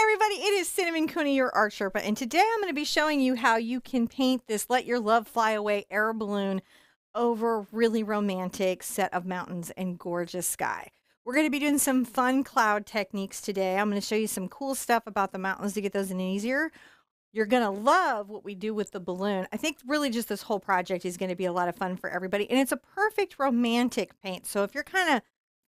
everybody, it is Cinnamon Cooney, your art Sherpa, and today I'm going to be showing you how you can paint this Let Your Love Fly Away air balloon over a really romantic set of mountains and gorgeous sky. We're going to be doing some fun cloud techniques today. I'm going to show you some cool stuff about the mountains to get those in easier. You're going to love what we do with the balloon. I think really just this whole project is going to be a lot of fun for everybody, and it's a perfect romantic paint. So if you're kind of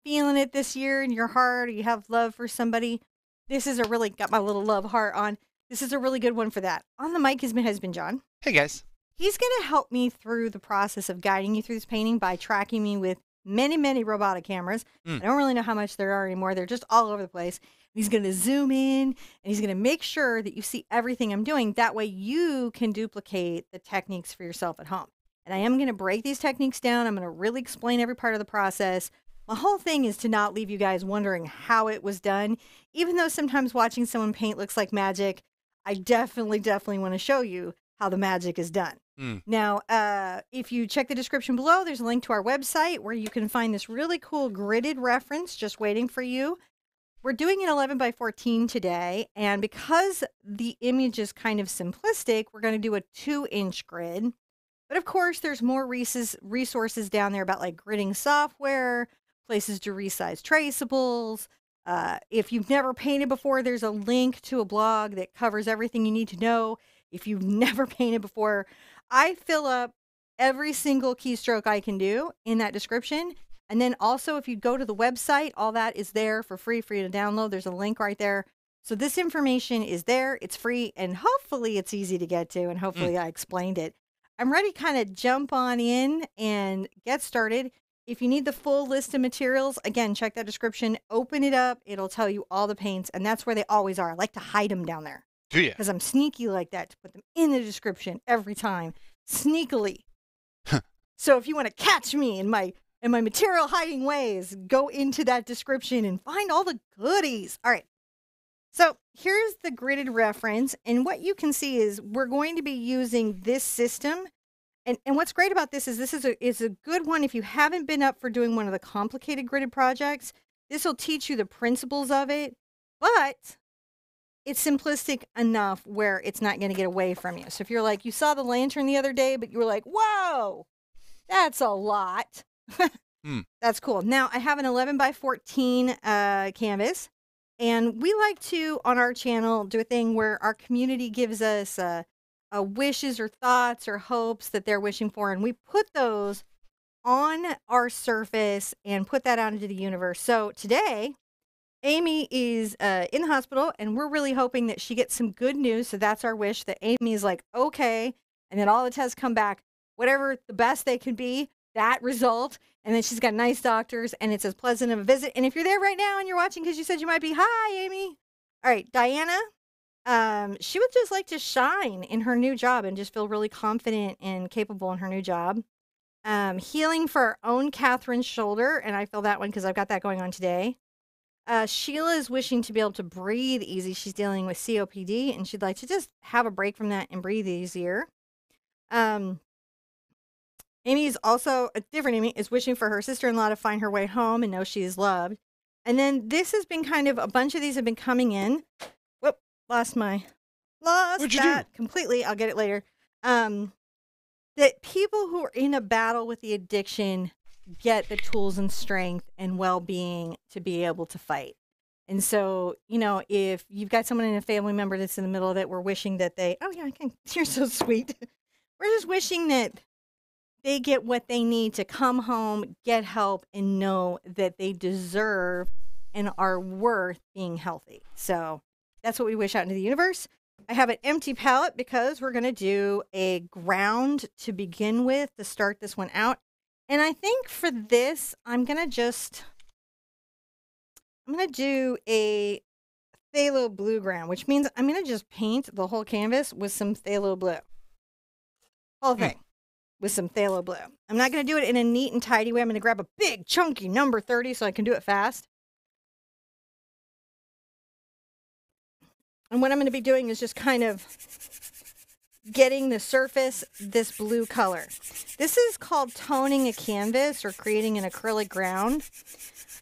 feeling it this year in your heart or you have love for somebody, this is a really got my little love heart on. This is a really good one for that. On the mic is my husband, John. Hey guys. He's going to help me through the process of guiding you through this painting by tracking me with many, many robotic cameras. Mm. I don't really know how much there are anymore. They're just all over the place. He's going to zoom in and he's going to make sure that you see everything I'm doing. That way you can duplicate the techniques for yourself at home. And I am going to break these techniques down. I'm going to really explain every part of the process my whole thing is to not leave you guys wondering how it was done. Even though sometimes watching someone paint looks like magic, I definitely, definitely want to show you how the magic is done. Mm. Now, uh, if you check the description below, there's a link to our website where you can find this really cool gridded reference just waiting for you. We're doing an 11 by 14 today, and because the image is kind of simplistic, we're going to do a two inch grid. But of course, there's more resources down there about like gridding software, places to resize traceables. Uh, if you've never painted before, there's a link to a blog that covers everything you need to know. If you've never painted before, I fill up every single keystroke I can do in that description. And then also, if you go to the website, all that is there for free for you to download. There's a link right there. So this information is there, it's free, and hopefully it's easy to get to. And Mm. hopefully I explained it. I'm ready to kind of jump on in and get started. If you need the full list of materials, again, check that description. Open it up. It'll tell you all the paints, and that's where they always are. I like to hide them down there Do you? because I'm sneaky like that to put them in the description every time, sneakily. so if you want to catch me in my in my material hiding ways, go into that description and find all the goodies. All right. So here's the gridded reference, and what you can see is we're going to be using this system and and what's great about this is this is a is a good one if you haven't been up for doing one of the complicated gridded projects. This will teach you the principles of it, but it's simplistic enough where it's not going to get away from you. So if you're like you saw the lantern the other day, but you were like, "Whoa, that's a lot," Hmm. that's cool. Now I have an 11 by 14 uh, canvas, and we like to on our channel do a thing where our community gives us. Uh, uh, wishes or thoughts or hopes that they're wishing for, and we put those on our surface and put that out into the universe. So today, Amy is uh, in the hospital, and we're really hoping that she gets some good news. So that's our wish that Amy is like, okay. And then all the tests come back, whatever the best they can be, that result. And then she's got nice doctors, and it's as pleasant of a visit. And if you're there right now and you're watching because you said you might be, hi, Amy. All right, Diana, um, she would just like to shine in her new job and just feel really confident and capable in her new job. Um, healing for our own Catherine's shoulder, and I feel that one because I've got that going on today. Uh, Sheila is wishing to be able to breathe easy. She's dealing with COPD, and she'd like to just have a break from that and breathe easier. Um, Amy's also a different Amy is wishing for her sister-in-law to find her way home and know she is loved. And then this has been kind of a bunch of these have been coming in lost my lost that do? completely. I'll get it later. Um, that people who are in a battle with the addiction get the tools and strength and well-being to be able to fight. And so, you know, if you've got someone in a family member that's in the middle of it, we're wishing that they, oh yeah, I can, you're so sweet. we're just wishing that they get what they need to come home, get help, and know that they deserve and are worth being healthy. So that's what we wish out into the universe. I have an empty palette because we're going to do a ground to begin with to start this one out. And I think for this, I'm going to just, I'm going to do a phthalo blue ground, which means I'm going to just paint the whole canvas with some phthalo blue. Whole Hmm. thing with some phthalo blue. I'm not going to do it in a neat and tidy way. I'm going to grab a big chunky number 30 so I can do it fast. And what I'm going to be doing is just kind of getting the surface this blue color. This is called toning a canvas or creating an acrylic ground.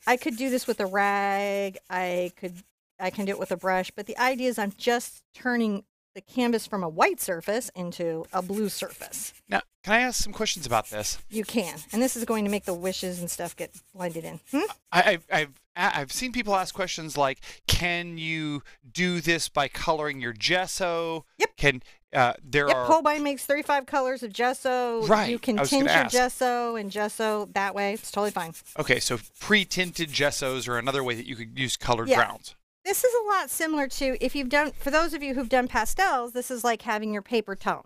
I could do this with a rag. I could I can do it with a brush. But the idea is I'm just turning the canvas from a white surface into a blue surface. Now, can I ask some questions about this? You can. And this is going to make the wishes and stuff get blended in. Hmm? I, I've, I've I've seen people ask questions like, "Can you do this by coloring your gesso?" Yep. Can uh, there Yep, are Holbein makes 35 colors of gesso. Right, You can tinge your ask. gesso and gesso that way. It's totally fine. okay? So pre-tinted gessos are another way that you could use colored Yeah. grounds. This is a lot similar to if you've done, for those of you who've done pastels, this is like having your paper toned.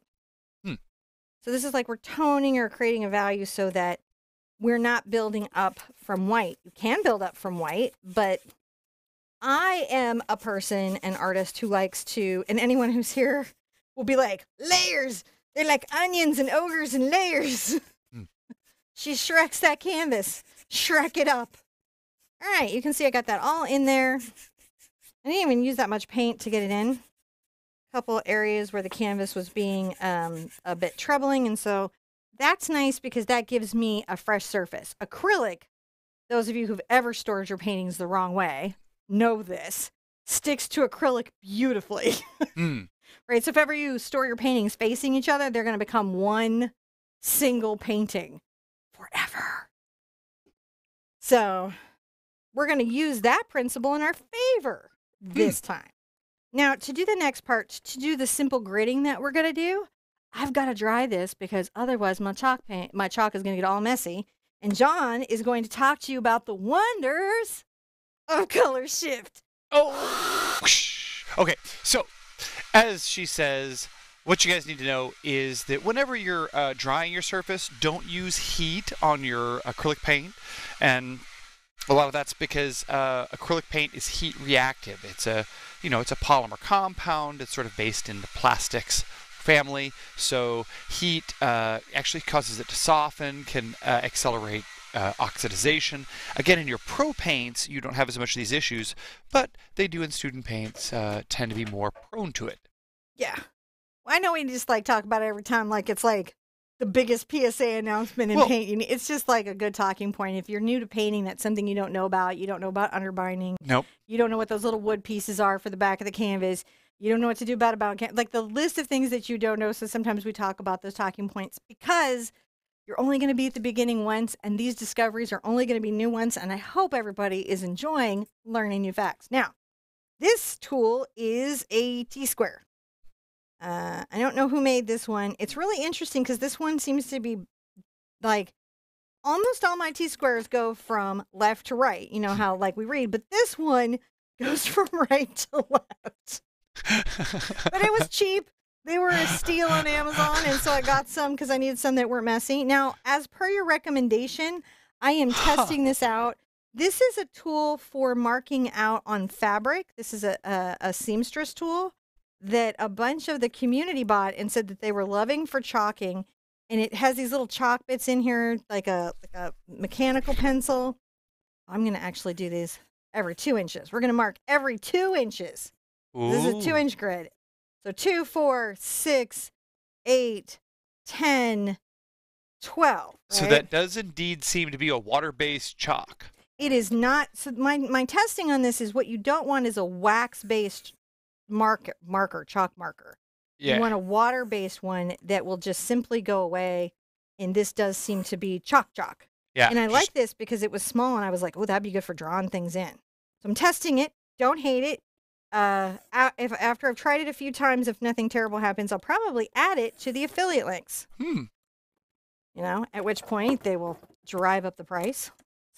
Hmm. So this is like we're toning or creating a value so that we're not building up from white. You can build up from white, but I am a person, an artist who likes to, and anyone who's here will be like, layers. They're like onions and ogres and layers. Hmm. she shreks that canvas. Shrek it up. All right, you can see I got that all in there. I didn't even use that much paint to get it in. A couple areas where the canvas was being um, a bit troubling, and so that's nice because that gives me a fresh surface. Acrylic, those of you who've ever stored your paintings the wrong way know this, sticks to acrylic beautifully. Hmm. right? So if ever you store your paintings facing each other, they're going to become one single painting forever. So we're going to use that principle in our favor this time. Now, to do the next part, to do the simple gridding that we're going to do, I've got to dry this because otherwise my chalk paint, my chalk is going to get all messy. And John is going to talk to you about the wonders of color shift. Oh. Okay, so as she says, what you guys need to know is that whenever you're uh, drying your surface, don't use heat on your acrylic paint, and a lot of that's because uh, acrylic paint is heat reactive. It's a you know it's a polymer compound. It's sort of based in the plastics family, so heat uh, actually causes it to soften, can uh, accelerate uh, oxidization. Again, in your pro paints, you don't have as much of these issues, but they do in student paints uh, tend to be more prone to it. Yeah. I know we just like talk about it every time like it's like the biggest PSA announcement in Well- painting. It's just like a good talking point. If you're new to painting, that's something you don't know about. You don't know about underbinding. Nope. You don't know what those little wood pieces are for the back of the canvas. You don't know what to do about about like the list of things that you don't know. So sometimes we talk about those talking points because you're only going to be at the beginning once, and these discoveries are only going to be new ones. And I hope everybody is enjoying learning new facts. Now, this tool is a T square. Uh, I don't know who made this one. It's really interesting because this one seems to be like almost all my T squares go from left to right. You know how like we read, but this one goes from right to left. But it was cheap. They were a steal on Amazon, and so I got some because I needed some that weren't messy. Now, as per your recommendation, I am testing this out. This is a tool for marking out on fabric. This is a, a, a seamstress tool that a bunch of the community bought and said that they were loving for chalking. And it has these little chalk bits in here, like a like a mechanical pencil. I'm gonna actually do these every two inches. We're gonna mark every two inches. This is a two inch grid. So two, four, six, eight, ten, twelve. So right? that does indeed seem to be a water-based chalk. it is not. So my my testing on this is what you don't want is a wax based marker marker chalk marker. Yeah. You want a water based one that will just simply go away. And this does seem to be chalk chalk. yeah. And I just- like this because it was small and I was like, oh, that'd be good for drawing things in. So I'm testing it. Don't hate it. Uh, if after I've tried it a few times, if nothing terrible happens, I'll probably add it to the affiliate links. Hmm. You know, at which point they will drive up the price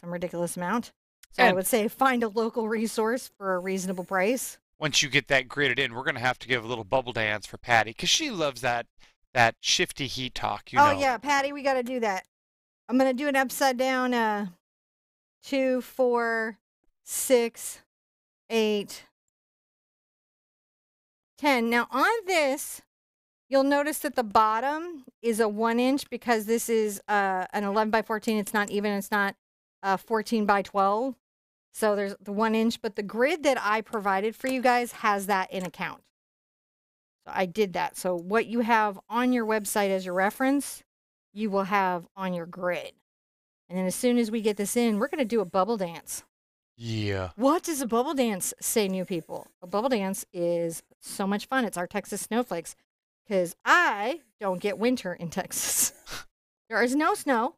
some ridiculous amount. So I would say find a local resource for a reasonable price. Once you get that gridded in, we're gonna have to give a little bubble dance for Patty because she loves that that shifty heat talk. You oh know. yeah, Patty, we got to do that. I'm gonna do an upside down. Uh, two, four, six, eight, ten. Now on this, you'll notice that the bottom is a one inch because this is uh, an 11 by 14. It's not even. It's not uh, 14 by 12. So there's the one inch, but the grid that I provided for you guys has that in account. So I did that. So what you have on your website as your reference, you will have on your grid. And then as soon as we get this in, we're going to do a bubble dance. Yeah. What does a bubble dance say, new people? A bubble dance is so much fun. It's our Texas snowflakes because I don't get winter in Texas. there is no snow.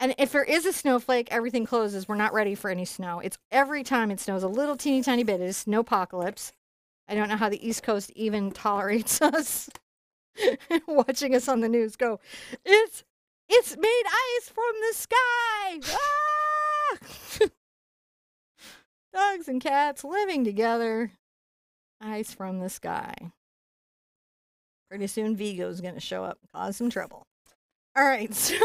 And if there is a snowflake, everything closes. We're not ready for any snow. It's every time it snows a little teeny tiny bit. It is snowpocalypse. I don't know how the East Coast even tolerates us watching us on the news go, it's it's made ice from the sky. Ah! Dogs and cats living together. Ice from the sky. Pretty soon Vigo's going to show up and cause some trouble. All right, so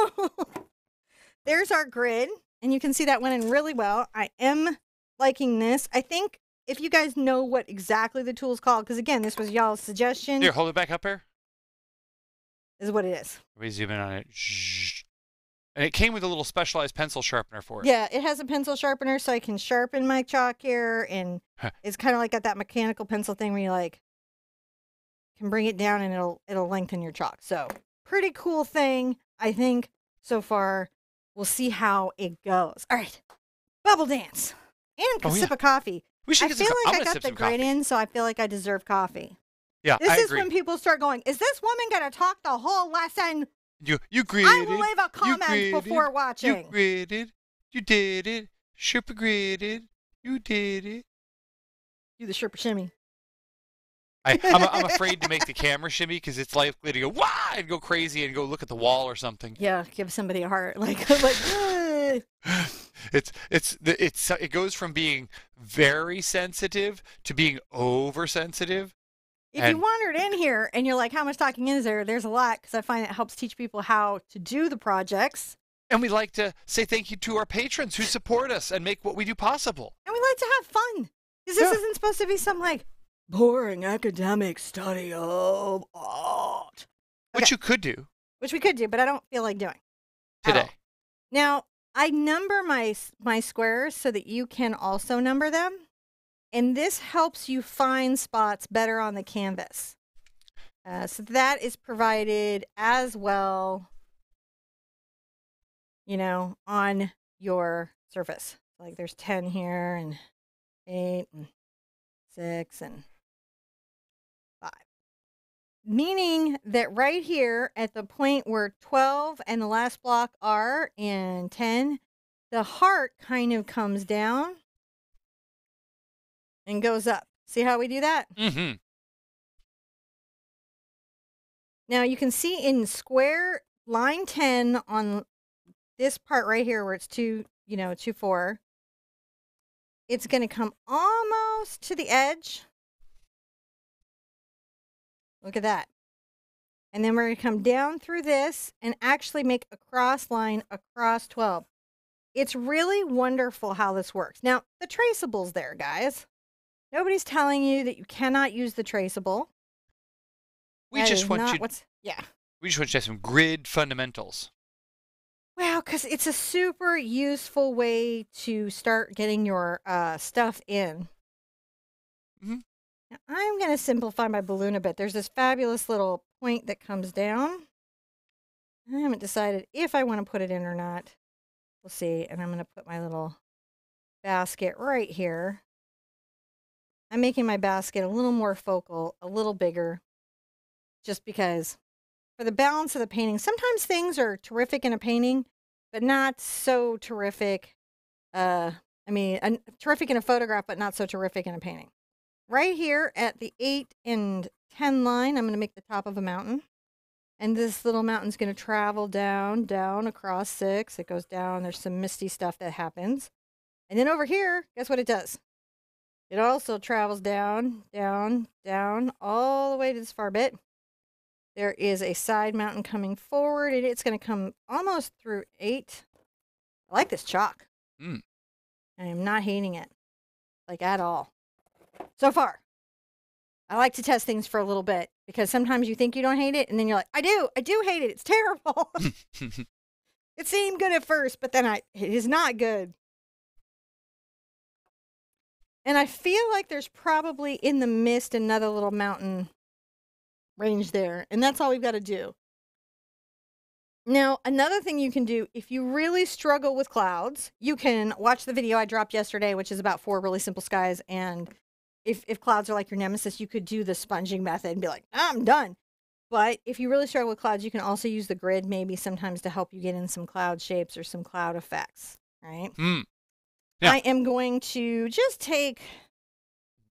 there's our grid, and you can see that went in really well. I am liking this. I think if you guys know what exactly the tool's called, because again, this was y'all's suggestion, Here, hold it back up here. is what it is. Let me zoom in on it. And it came with a little specialized pencil sharpener for it. Yeah, it has a pencil sharpener, so I can sharpen my chalk here, and it's kind of like got that mechanical pencil thing where you like can bring it down and it'll it'll lengthen your chalk. So pretty cool thing, I think. So far, we'll see how it goes. All right, bubble dance and Oh, a yeah. sip of coffee. We should I feel like I got the grid in, so I feel like I deserve coffee. Yeah, This I is agree. when people start going, "Is this woman gonna talk the whole lesson?" You you I will leave a comment graded, before You watching. You did it. Super graded. You did it. Do the Sherpa shimmy. I, I'm, I'm afraid to make the camera shimmy because it's likely to go wah and go crazy and go look at the wall or something. Yeah, give somebody a heart. Like, like, "Ugh." it's it's the- it's it goes from being very sensitive to being oversensitive. If And- you wandered in here and you're like, how much talking is there? There's a lot because I find it helps teach people how to do the projects. And we like to say thank you to our patrons who support us and make what we do possible. And we like to have fun because this Yeah. isn't supposed to be some like boring academic study of art, Which Okay. you could do which we could do, but I don't feel like doing. today. Now, I number my my squares so that you can also number them. And this helps you find spots better on the canvas. Uh, so that is provided as well, you know, on your surface. Like there's 10 here and 8 and 6 and 5. Meaning that right here at the point where 12 and the last block are and 10, the heart kind of comes down and goes up. See how we do that? Mm-hmm. Now you can see in square line 10 on this part right here where it's two, you know, two, four, it's going to come almost to the edge. Look at that. And then we're going to come down through this and actually make a cross line across 12. It's really wonderful how this works. Now, the traceable's there, guys. Nobody's telling you that you cannot use the traceable. We That just want you. what's yeah. We just want you to have some grid fundamentals. Well, because it's a super useful way to start getting your uh, stuff in. Mhm. Now, I'm going to simplify my balloon a bit. There's this fabulous little point that comes down. I haven't decided if I want to put it in or not. We'll see. And I'm going to put my little basket right here. I'm making my basket a little more focal, a little bigger, just because for the balance of the painting, sometimes things are terrific in a painting, but not so terrific. Uh, I mean, an, terrific in a photograph, but not so terrific in a painting. Right here at the 8 and 10 line, I'm going to make the top of a mountain. And this little mountain's going to travel down, down across 6. It goes down. There's some misty stuff that happens. And then over here, guess what it does? It also travels down, down, down, all the way to this far bit. There is a side mountain coming forward, and it's going to come almost through 8. I like this chalk. Mm. I am not hating it, like at all. So far, I like to test things for a little bit because sometimes you think you don't hate it, and then you're like, I do, I do hate it. It's terrible. it seemed good at first, but then I, it is not good. And I feel like there's probably in the mist another little mountain range there, and that's all we've got to do. Now, another thing you can do if you really struggle with clouds, you can watch the video I dropped yesterday, which is about four really simple skies. And if, if clouds are like your nemesis, you could do the sponging method and be like, I'm done. But if you really struggle with clouds, you can also use the grid maybe sometimes to help you get in some cloud shapes or some cloud effects, right? Hmm. Yeah. I am going to just take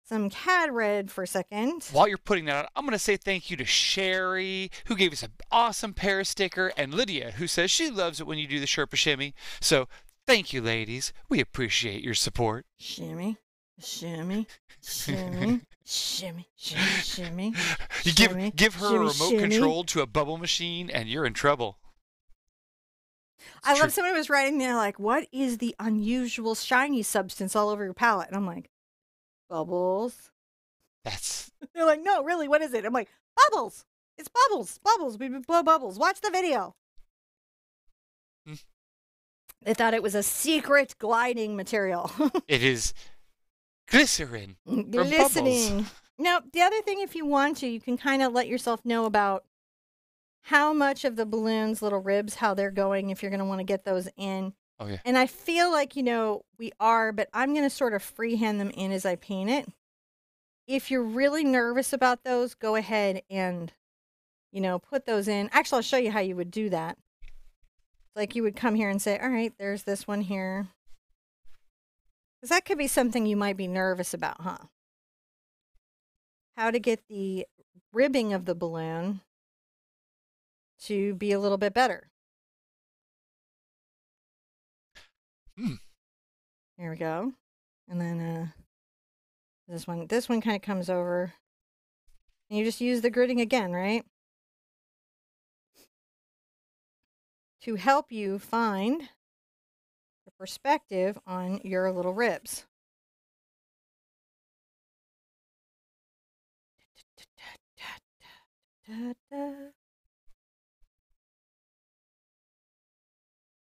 some CAD red for a second. While you're putting that out, I'm going to say thank you to Sherry, who gave us an awesome pair of sticker, and Lydia, who says she loves it when you do the Sherpa shimmy. So thank you, ladies. We appreciate your support. Shimmy, shimmy, shimmy, shimmy, shimmy, shimmy. You shimmy, give give her shimmy, a remote shimmy. control to a bubble machine, and you're in trouble. I It's love true. somebody was writing there like, "What is the unusual shiny substance all over your palette?" And I'm like, "Bubbles." That's They're like, "No, really, what is it?" I'm like, "Bubbles. It's bubbles. Bubbles. We blow bubbles. Watch the video." Hmm. They thought it was a secret gliding material. it is glycerin. bubbles. Glistening. Now, the other thing, if you want to, you can kind of let yourself know about how much of the balloon's little ribs, how they're going, if you're going to want to get those in. Oh yeah. And I feel like, you know, we are, but I'm going to sort of freehand them in as I paint it. If you're really nervous about those, go ahead and, you know, put those in. Actually, I'll show you how you would do that. Like you would come here and say, all right, there's this one here. Because that could be something you might be nervous about, huh? How to get the ribbing of the balloon to be a little bit better. Hmm. Here we go. And then uh this one this one kind of comes over. And you just use the gridding again, right? To help you find the perspective on your little ribs.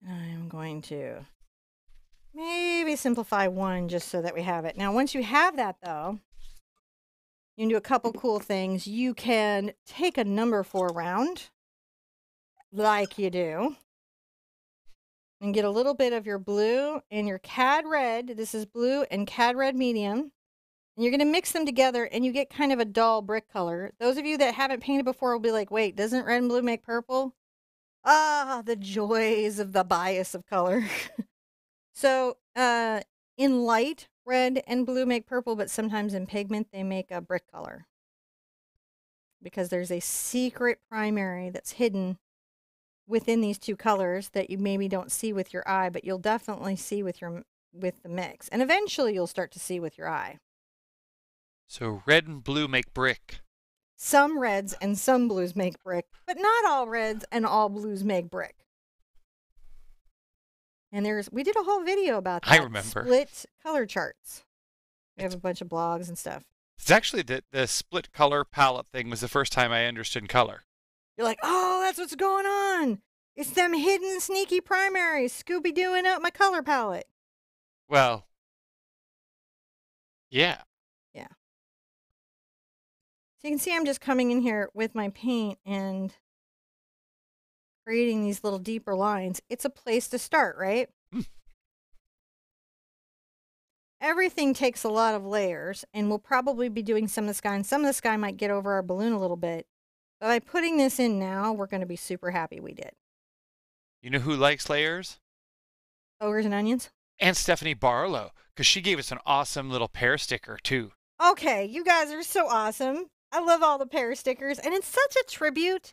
I'm going to maybe simplify one just so that we have it. Now, once you have that, though, you can do a couple cool things. You can take a number four round, like you do, and get a little bit of your blue and your CAD red. This is blue and CAD red medium. And you're going to mix them together and you get kind of a dull brick color. Those of you that haven't painted before will be like, wait, doesn't red and blue make purple? Ah, the joys of the bias of color. so, uh, in light, red and blue make purple, but sometimes in pigment, they make a brick color. Because there's a secret primary that's hidden within these two colors that you maybe don't see with your eye, but you'll definitely see with your with the mix. And eventually you'll start to see with your eye. So red and blue make brick. Some reds and some blues make brick, but not all reds and all blues make brick. And there's we did a whole video about that. I remember. split color charts. We have a bunch of blogs and stuff. It's actually the the split color palette thing was the first time I understood color. You're like, oh, that's what's going on. It's them hidden sneaky primaries, Scooby Dooing up my color palette. Well, yeah. So you can see I'm just coming in here with my paint and creating these little deeper lines. It's a place to start, right? Hmm. Everything takes a lot of layers, and we'll probably be doing some of the sky, and some of the sky might get over our balloon a little bit. But by putting this in now, we're going to be super happy we did. You know who likes layers? Ogres and onions? And Stephanie Barlow, because she gave us an awesome little pear sticker too. Okay, you guys are so awesome. I love all the pear stickers, and it's such a tribute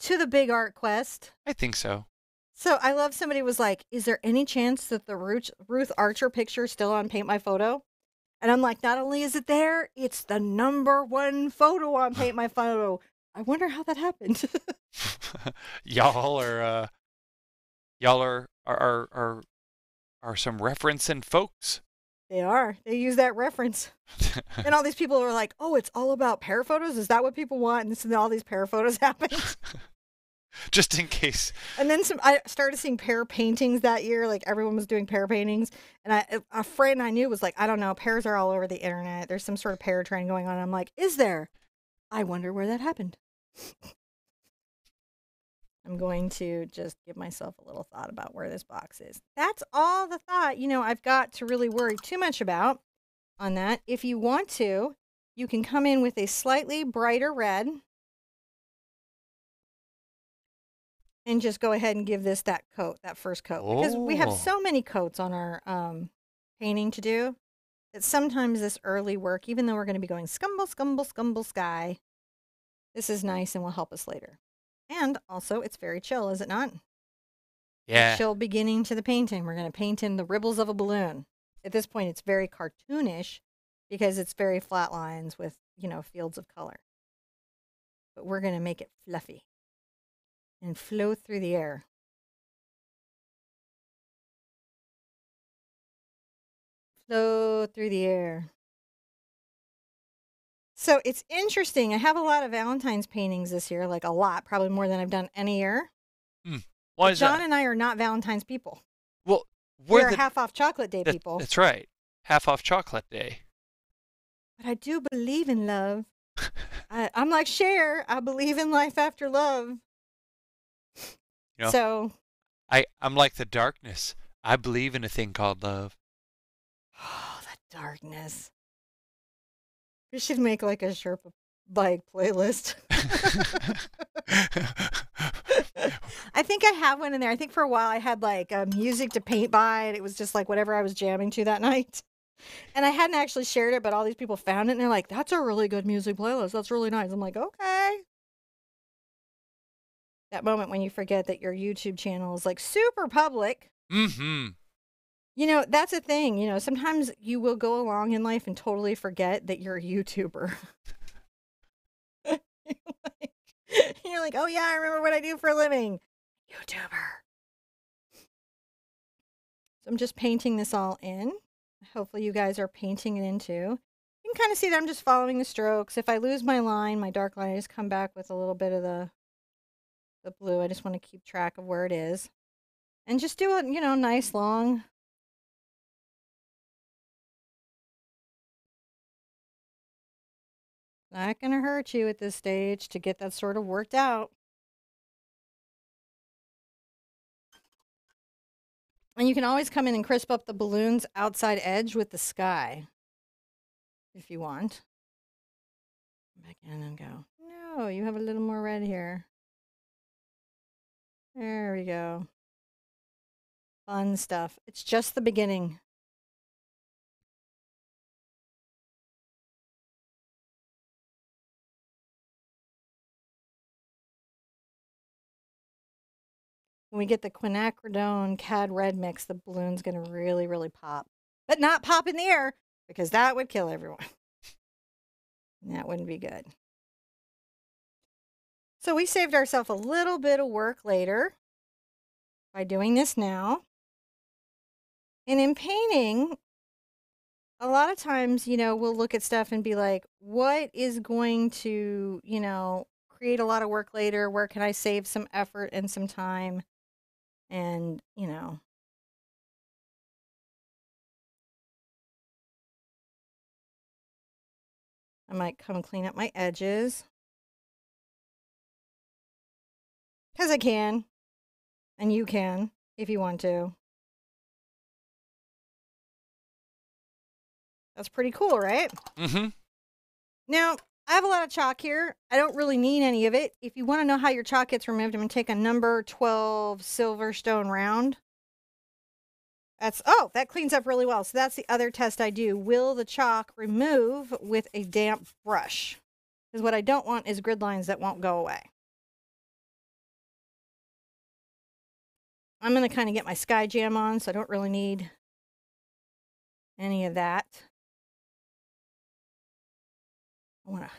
to the big art quest. I think so. So I love somebody was like, "Is there any chance that the Ruth, Ruth Archer picture is still on Paint My Photo?" And I'm like, "Not only is it there, it's the number one photo on Paint My Photo." I wonder how that happened. y'all are uh, y'all are are are are, are some referencing folks. They are. They use that reference, and all these people are like, "Oh, it's all about pear photos. Is that what people want?" And so all these pear photos happen. Just in case. And then some, I started seeing pear paintings that year. Like everyone was doing pear paintings, and I, a friend I knew was like, I don't know, pears are all over the internet. There's some sort of pear trend going on. I'm like, is there? I wonder where that happened. I'm going to just give myself a little thought about where this box is. That's all the thought, you know, I've got to really worry too much about on that. If you want to, you can come in with a slightly brighter red and just go ahead and give this that coat, that first coat. Because we have Oh. so many coats on our um, painting to do that sometimes this early work, even though we're going to be going scumble, scumble, scumble sky, this is nice and will help us later. And also, it's very chill, is it not? Yeah. Chill beginning to the painting. We're going to paint in the ribbles of a balloon. At this point, it's very cartoonish because it's very flat lines with, you know, fields of color. But we're going to make it fluffy and flow through the air. Flow through the air. So it's interesting. I have a lot of Valentine's paintings this year, like a lot, probably more than I've done any year. Hmm, why is John that? and I are not Valentine's people. Well, We're, we're the, half off chocolate day that- people. That's right. Half off chocolate day. But I do believe in love. I, I'm like Cher. I believe in life after love. You know, So, I I'm like the darkness. I believe in a thing called love. oh, the darkness. We should make like a Sherpa like playlist. I think I have one in there. I think for a while I had like uh, music to paint by, and it was just like whatever I was jamming to that night. And I hadn't actually shared it, but all these people found it, and they're like, "That's a really good music playlist. That's really nice." I'm like, "Okay." That moment when you forget that your YouTube channel is like super public. mm-hmm. You know, that's a thing. You know, sometimes you will go along in life and totally forget that you're a YouTuber. you're, like, you're like, oh, yeah, I remember what I do for a living. YouTuber. So I'm just painting this all in. Hopefully, you guys are painting it in too. You can kind of see that I'm just following the strokes. If I lose my line, my dark line, I just come back with a little bit of the the blue. I just want to keep track of where it is. And just do a, you know, nice long Not going to hurt you at this stage to get that sort of worked out. And you can always come in and crisp up the balloon's outside edge with the sky if you want. Back in and go. No, you have a little more red here. There we go. Fun stuff. It's just the beginning. When we get the quinacridone cad red mix, the balloon's going to really, really pop. But not pop in the air because that would kill everyone. That wouldn't be good. So we saved ourselves a little bit of work later by doing this now. And in painting, a lot of times, you know, we'll look at stuff and be like, what is going to, you know, create a lot of work later? Where can I save some effort and some time? And you know I might come clean up my edges. Because I can. And you can if you want to. That's pretty cool right? Mm-hmm. now I have a lot of chalk here. I don't really need any of it. If you want to know how your chalk gets removed, I'm going to take a number 12 Silverstone round. That's, oh, that cleans up really well. So that's the other test I do. Will the chalk remove with a damp brush? Because what I don't want is grid lines that won't go away. I'm going to kind of get my sky jam on, so I don't really need any of that. I want to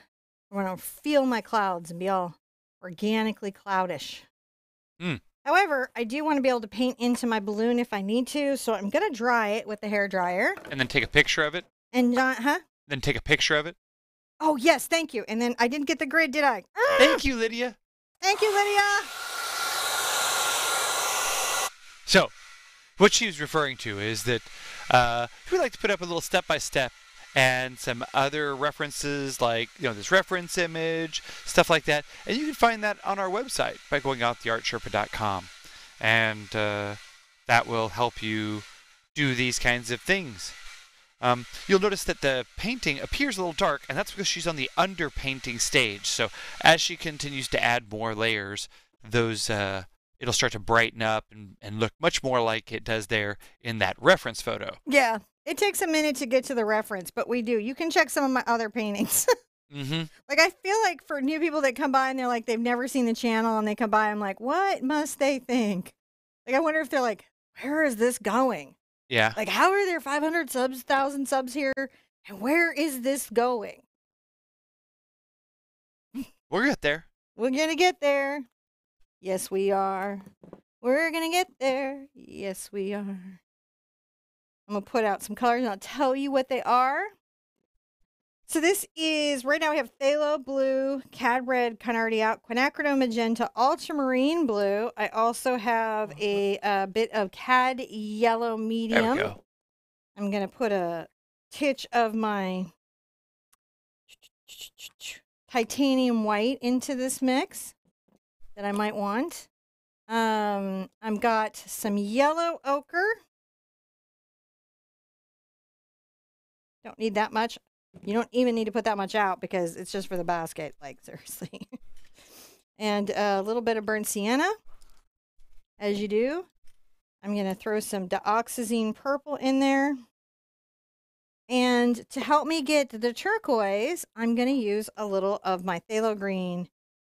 I want to feel my clouds and be all organically cloudish. Hmm. However, I do want to be able to paint into my balloon if I need to, so I'm going to dry it with the hair dryer. And then take a picture of it. And not, huh? Then take a picture of it. Oh, yes, thank you. And then I didn't get the grid, did I? Ah! Thank you, Lydia. Thank you, Lydia. So, what she was referring to is that uh, we like to put up a little step by step and some other references like you know this reference image, stuff like that. And you can find that on our website by going out theartsherpa.com, and uh, that will help you do these kinds of things. Um, you'll notice that the painting appears a little dark, and that's because she's on the underpainting stage. So as she continues to add more layers, those uh, it'll start to brighten up and, and look much more like it does there in that reference photo. Yeah. It takes a minute to get to the reference, but we do. You can check some of my other paintings. Mm-hmm. like I feel like for new people that come by and they're like they've never seen the channel and they come by, I'm like, what must they think? Like I wonder if they're like, where is this going? Yeah. Like how are there 500 subs, thousand subs here, and where is this going? We'll get there. We're gonna get there. Yes, we are. We're gonna get there. Yes, we are. I'm gonna put out some colors and I'll tell you what they are. So this is right now we have phthalo blue, cad red, kind of already out, quinacridone magenta, ultramarine blue. I also have a, uh bit of cad yellow There medium. we go. I'm gonna put a titch of my titanium white into this mix that I might want. Um, I've got some yellow ochre. Don't need that much. You don't even need to put that much out because it's just for the basket. Like seriously. and a little bit of burnt sienna, as you do. I'm gonna throw some dioxazine purple in there. And to help me get the turquoise, I'm going to use a little of my phthalo green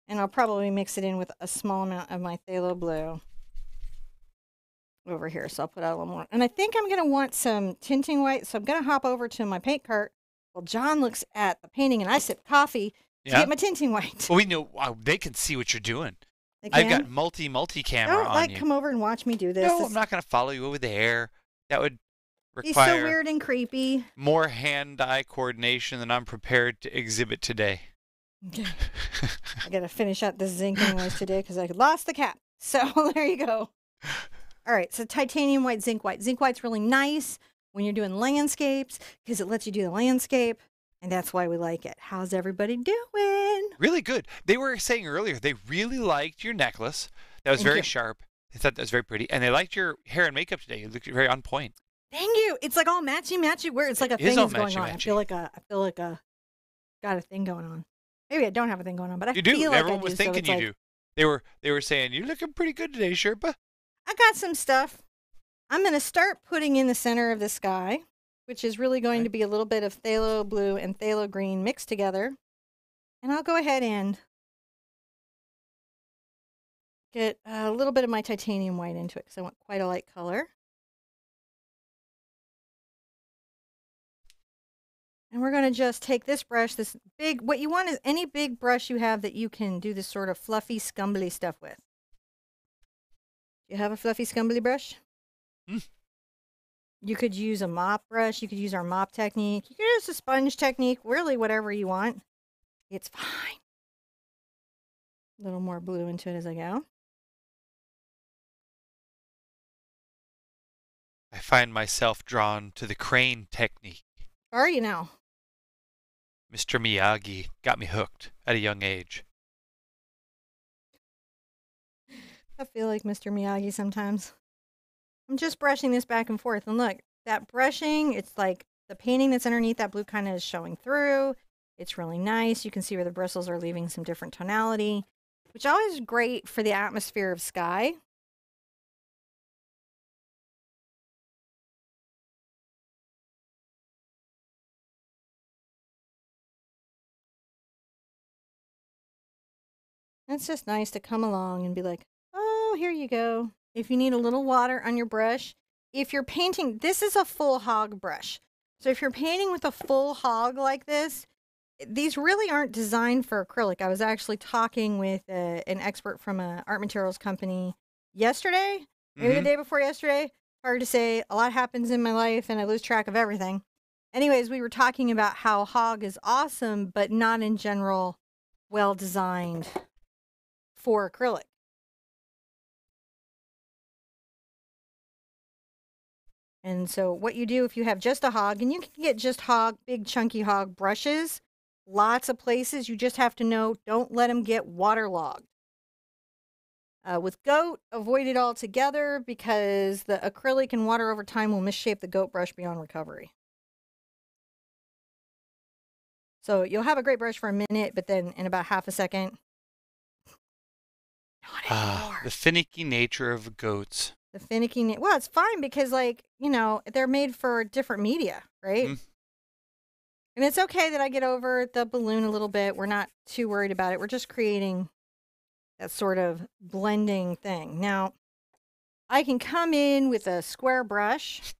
and I'll probably mix it in with a small amount of my phthalo blue over here. So I'll put out a little more. And I think I'm going to want some tinting white. So I'm going to hop over to my paint cart Well, John looks at the painting and I sip coffee to Yeah. get my tinting white. Well, we know wow, they can see what you're doing. I've got multi multi camera Don't on like you. come over and watch me do this. no, This- I'm not going to follow you over there. That would require. He's so weird and creepy. more hand-eye coordination than I'm prepared to exhibit today. I gotta finish out this zinc anyways today because I lost the cap. So there you go. All right, so titanium white, zinc white. Zinc white's really nice when you're doing landscapes because it lets you do the landscape, and that's why we like it. How's everybody doing? really good. They were saying earlier they really liked your necklace. That was Thank very you. sharp. They thought that was very pretty, and they liked your hair and makeup today. You looked very on point. Thank you. It's like all matchy matchy. Where it's like a It is thing all is going on. I matchy-matchy. feel like a. I feel like a. Got a thing going on. Maybe I don't have a thing going on, but I You do. feel like Everyone I was do. so thinking it's you like, do. They were they were saying you're looking pretty good today, Sherpa. I got some stuff. I'm going to start putting in the center of the sky, which is really going to be a little bit of phthalo blue and phthalo green mixed together. And I'll go ahead and get a little bit of my titanium white into it because I want quite a light color. And we're going to just take this brush, this big, what you want is any big brush you have that you can do this sort of fluffy, scumbly stuff with. You have a fluffy, scumbly brush? Hmm. You could use a mop brush. You could use our mop technique. You could use a sponge technique, really, whatever you want. It's fine. A little more blue into it as I go. I find myself drawn to the crane technique. Are you now? Mr. Miyagi got me hooked at a young age. I feel like Mr. Miyagi sometimes. I'm just brushing this back and forth. And look, that brushing, it's like the painting that's underneath that blue kind of is showing through. It's really nice. You can see where the bristles are leaving some different tonality, which always great for the atmosphere of sky. It's just nice to come along and be like, oh, here you go. If you need a little water on your brush, if you're painting, this is a full hog brush. So if you're painting with a full hog like this, these really aren't designed for acrylic. I was actually talking with uh an expert from an art materials company yesterday, maybe the Mhm. day before yesterday. Hard to say. A lot happens in my life and I lose track of everything. Anyways, we were talking about how hog is awesome, but not in general well designed for acrylic. And so what you do if you have just a hog, and you can get just hog, big chunky hog brushes, lots of places. You just have to know don't let them get waterlogged. Uh, with goat, avoid it altogether because the acrylic and water over time will misshape the goat brush beyond recovery. So you'll have a great brush for a minute, but then in about half a second, anymore. the finicky nature of goats. The finicky. Well, it's fine because, like, you know, they're made for different media, right? Mhm. And it's okay that I get over the balloon a little bit. We're not too worried about it. We're just creating that sort of blending thing. Now, I can come in with a square brush.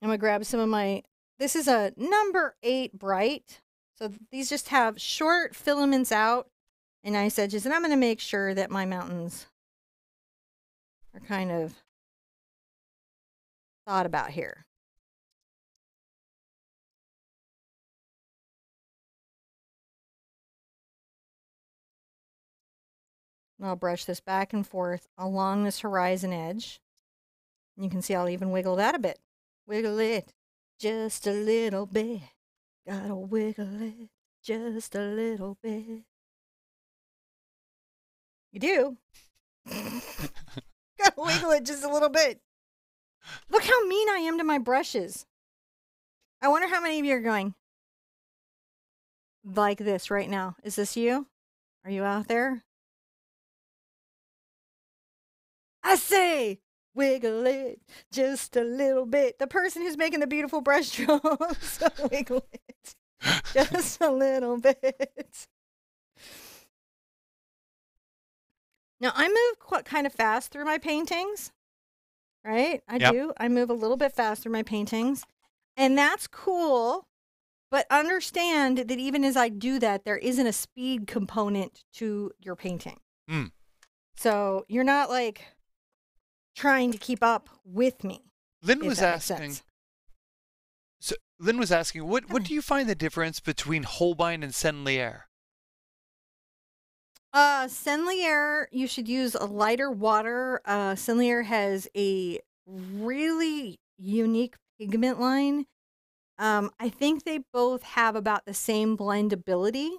I'm gonna grab some of my. This is a number eight bright. So these just have short filaments out and nice edges. And I'm gonna make sure that my mountains are kind of thought about here. And I'll brush this back and forth along this horizon edge. And you can see I'll even wiggle that a bit. Wiggle it just a little bit. Gotta wiggle it just a little bit. You do. Wiggle it just a little bit. Look how mean I am to my brushes. I wonder how many of you are going like this right now. Is this you? Are you out there? I say, wiggle it just a little bit. The person who's making the beautiful brush strokes, wiggle it just a little bit. Now I move quite kind of fast through my paintings, right? I Yep. do. I move a little bit fast through my paintings, and that's cool. But understand that even as I do that, there isn't a speed component to your painting. Mm. So you're not like trying to keep up with me. Lynn was asking. So Lynn was asking, what what do you find the difference between Holbein and Sennelier? Uh, Sennelier, you should use a lighter water. Uh, Sennelier has a really unique pigment line. Um, I think they both have about the same blendability.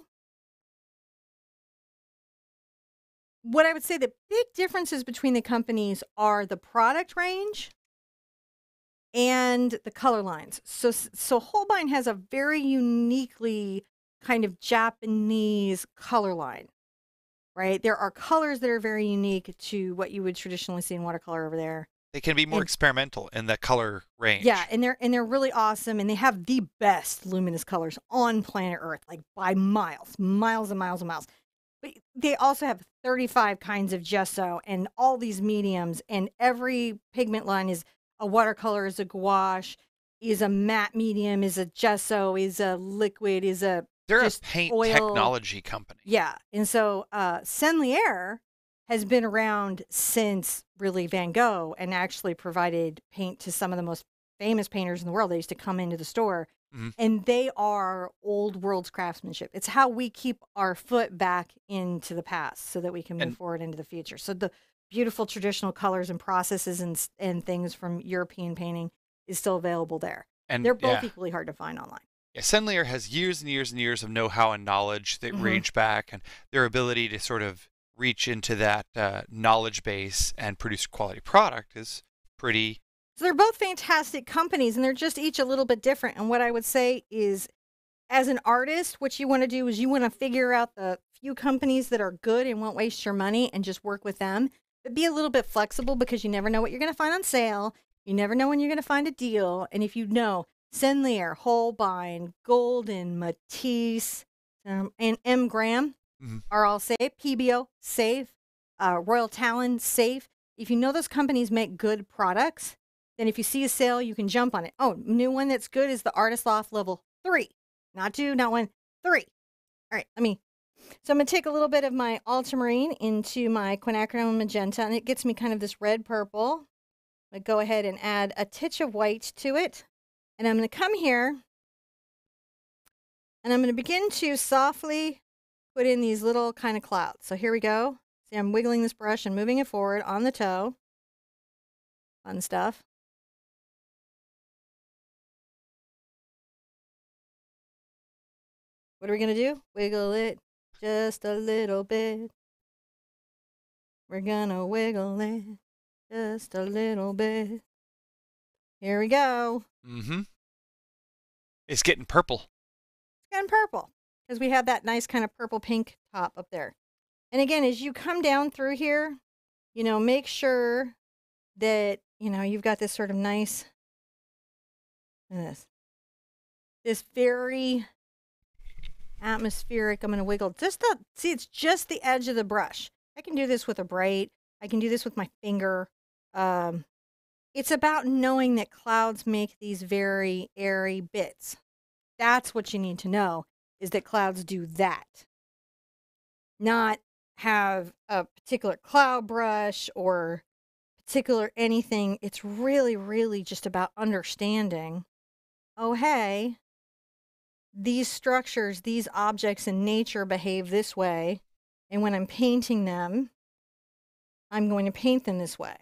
What I would say the big differences between the companies are the product range and the color lines. So, so Holbein has a very uniquely kind of Japanese color line right? There are colors that are very unique to what you would traditionally see in watercolor over there. They can be more And- experimental in the color range. Yeah, and they're and they're really awesome, and they have the best luminous colors on planet Earth, like by miles, miles and miles and miles. But they also have 35 kinds of gesso and all these mediums, and every pigment line is a watercolor, is a gouache, is a matte medium, is a gesso, is a liquid, is a They're just a paint oil- technology company. Yeah. And so uh Sennelier has been around since really Van Gogh and actually provided paint to some of the most famous painters in the world. They used to come into the store Mhm. and they are old world's craftsmanship. It's how we keep our foot back into the past so that we can move And- forward into the future. So the beautiful traditional colors and processes and and things from European painting is still available there. And They're both yeah, equally hard to find online. Sennelier has years and years and years of know-how and knowledge that Mhm. range back, and their ability to sort of reach into that uh, knowledge base and produce quality product is pretty. So they're both fantastic companies and they're just each a little bit different. And what I would say is, as an artist, what you want to do is you want to figure out the few companies that are good and won't waste your money and just work with them. But be a little bit flexible because you never know what you're going to find on sale. You never know when you're going to find a deal. And if you know, Sennelier, Holbein, Golden, Matisse, um, and M. Graham Mhm. are all safe. Pebeo, safe. Uh, Royal Talens, safe. If you know those companies make good products, then if you see a sale, you can jump on it. Oh, new one that's good is the Artist Loft level three, not two, not one, three. All right, let me. So I'm gonna take a little bit of my ultramarine into my quinacridone magenta, and it gets me kind of this red purple. I'm go ahead and add a titch of white to it, and I'm gonna come here, and I'm gonna begin to softly put in these little kind of clouds. So here we go. See, I'm wiggling this brush and moving it forward on the toe Fun stuff. What are we going to do? Wiggle it just a little bit. We're going to wiggle it just a little bit. Here we go. Mm-hmm. It's getting purple. It's getting purple because we have that nice kind of purple pink top up there. And again, as you come down through here, you know, make sure that, you know, you've got this sort of nice, this, this very atmospheric. I'm going to wiggle just the, see, it's just the edge of the brush. I can do this with a bright. I can do this with my finger. Um, it's about knowing that clouds make these very airy bits. That's what you need to know is that clouds do that. Not have a particular cloud brush or particular anything. It's really, really just about understanding oh, hey, these structures, these objects in nature behave this way. And when I'm painting them, I'm going to paint them this way.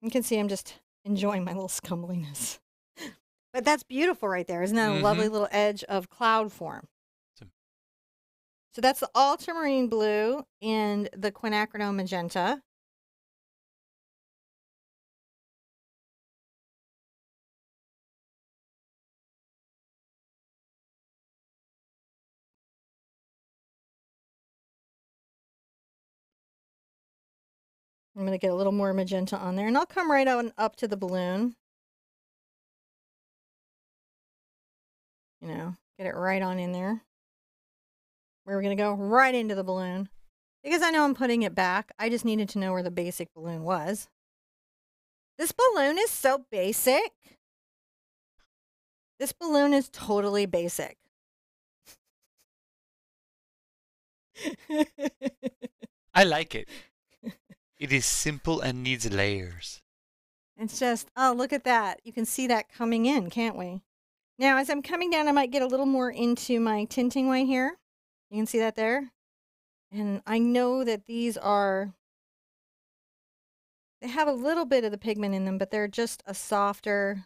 You can see I'm just enjoying my little scumbliness. but that's beautiful right there. Isn't that a lovely Mhm. little edge of cloud form? So that's the ultramarine blue and the quinacridone magenta. I'm going to get a little more magenta on there, and I'll come right on up to the balloon. You know, get it right on in there. Where we're going to go right into the balloon. Because I know I'm putting it back, I just needed to know where the basic balloon was. This balloon is so basic. This balloon is totally basic. I like it. It is simple and needs layers. It's just, oh, look at that. You can see that coming in, can't we? Now, as I'm coming down, I might get a little more into my tinting right here. You can see that there. And I know that these are, they have a little bit of the pigment in them, but they're just a softer.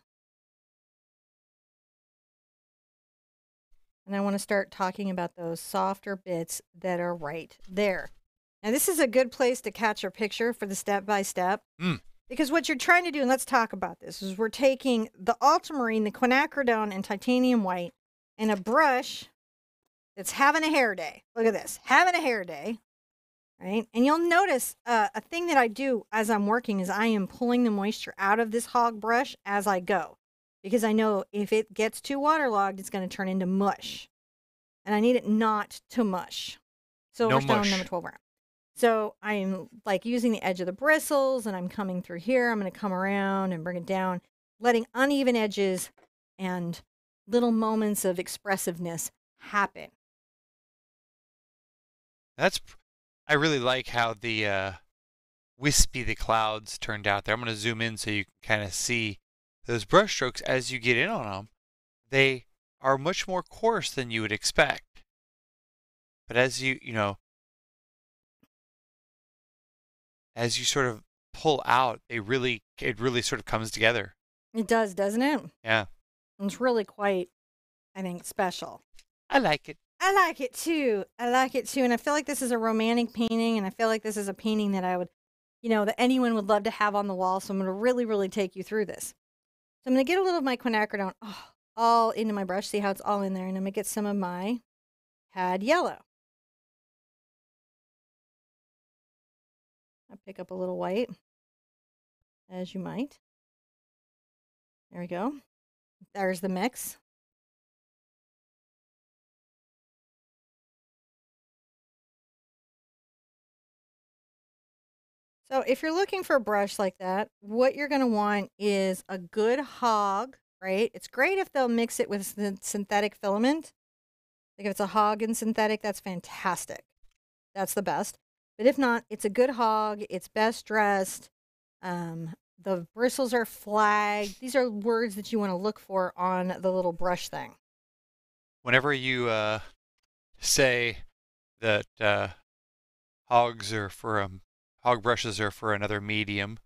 And I want to start talking about those softer bits that are right there. Now, this is a good place to catch your picture for the step by step. Mm. Because what you're trying to do, and let's talk about this, is we're taking the ultramarine, the quinacridone, and titanium white, and a brush that's having a hair day. Look at this, having a hair day, right? And you'll notice uh, a thing that I do as I'm working is I am pulling the moisture out of this hog brush as I go, because I know if it gets too waterlogged, it's going to turn into mush, and I need it not to mush. Silverstone mush. number 12 round. So I'm like using the edge of the bristles and I'm coming through here. I'm going to come around and bring it down, letting uneven edges and little moments of expressiveness happen. That's. I really like how the uh, wispy the clouds turned out there. I'm going to zoom in so you can kind of see those brush strokes as you get in on them. They are much more coarse than you would expect. But as you, you know, as you sort of pull out, they really, it really sort of comes together. It does, doesn't it? Yeah. It's really quite, I think, special. I like it. I like it too. I like it too. And I feel like this is a romantic painting. And I feel like this is a painting that I would, you know, that anyone would love to have on the wall. So I'm going to really, really take you through this. So I'm going to get a little of my quinacridone oh, all into my brush. See how it's all in there. And I'm going to get some of my cad yellow. I pick up a little white, as you might. There we go. There's the mix. So if you're looking for a brush like that, what you're going to want is a good hog, right? It's great if they'll mix it with syn- synthetic filament. Like if it's a hog and synthetic, that's fantastic. That's the best. But if not, it's a good hog. It's best dressed. Um, the bristles are flagged. These are words that you want to look for on the little brush thing. Whenever you uh, say that uh, hogs are for um, hog brushes are for another medium,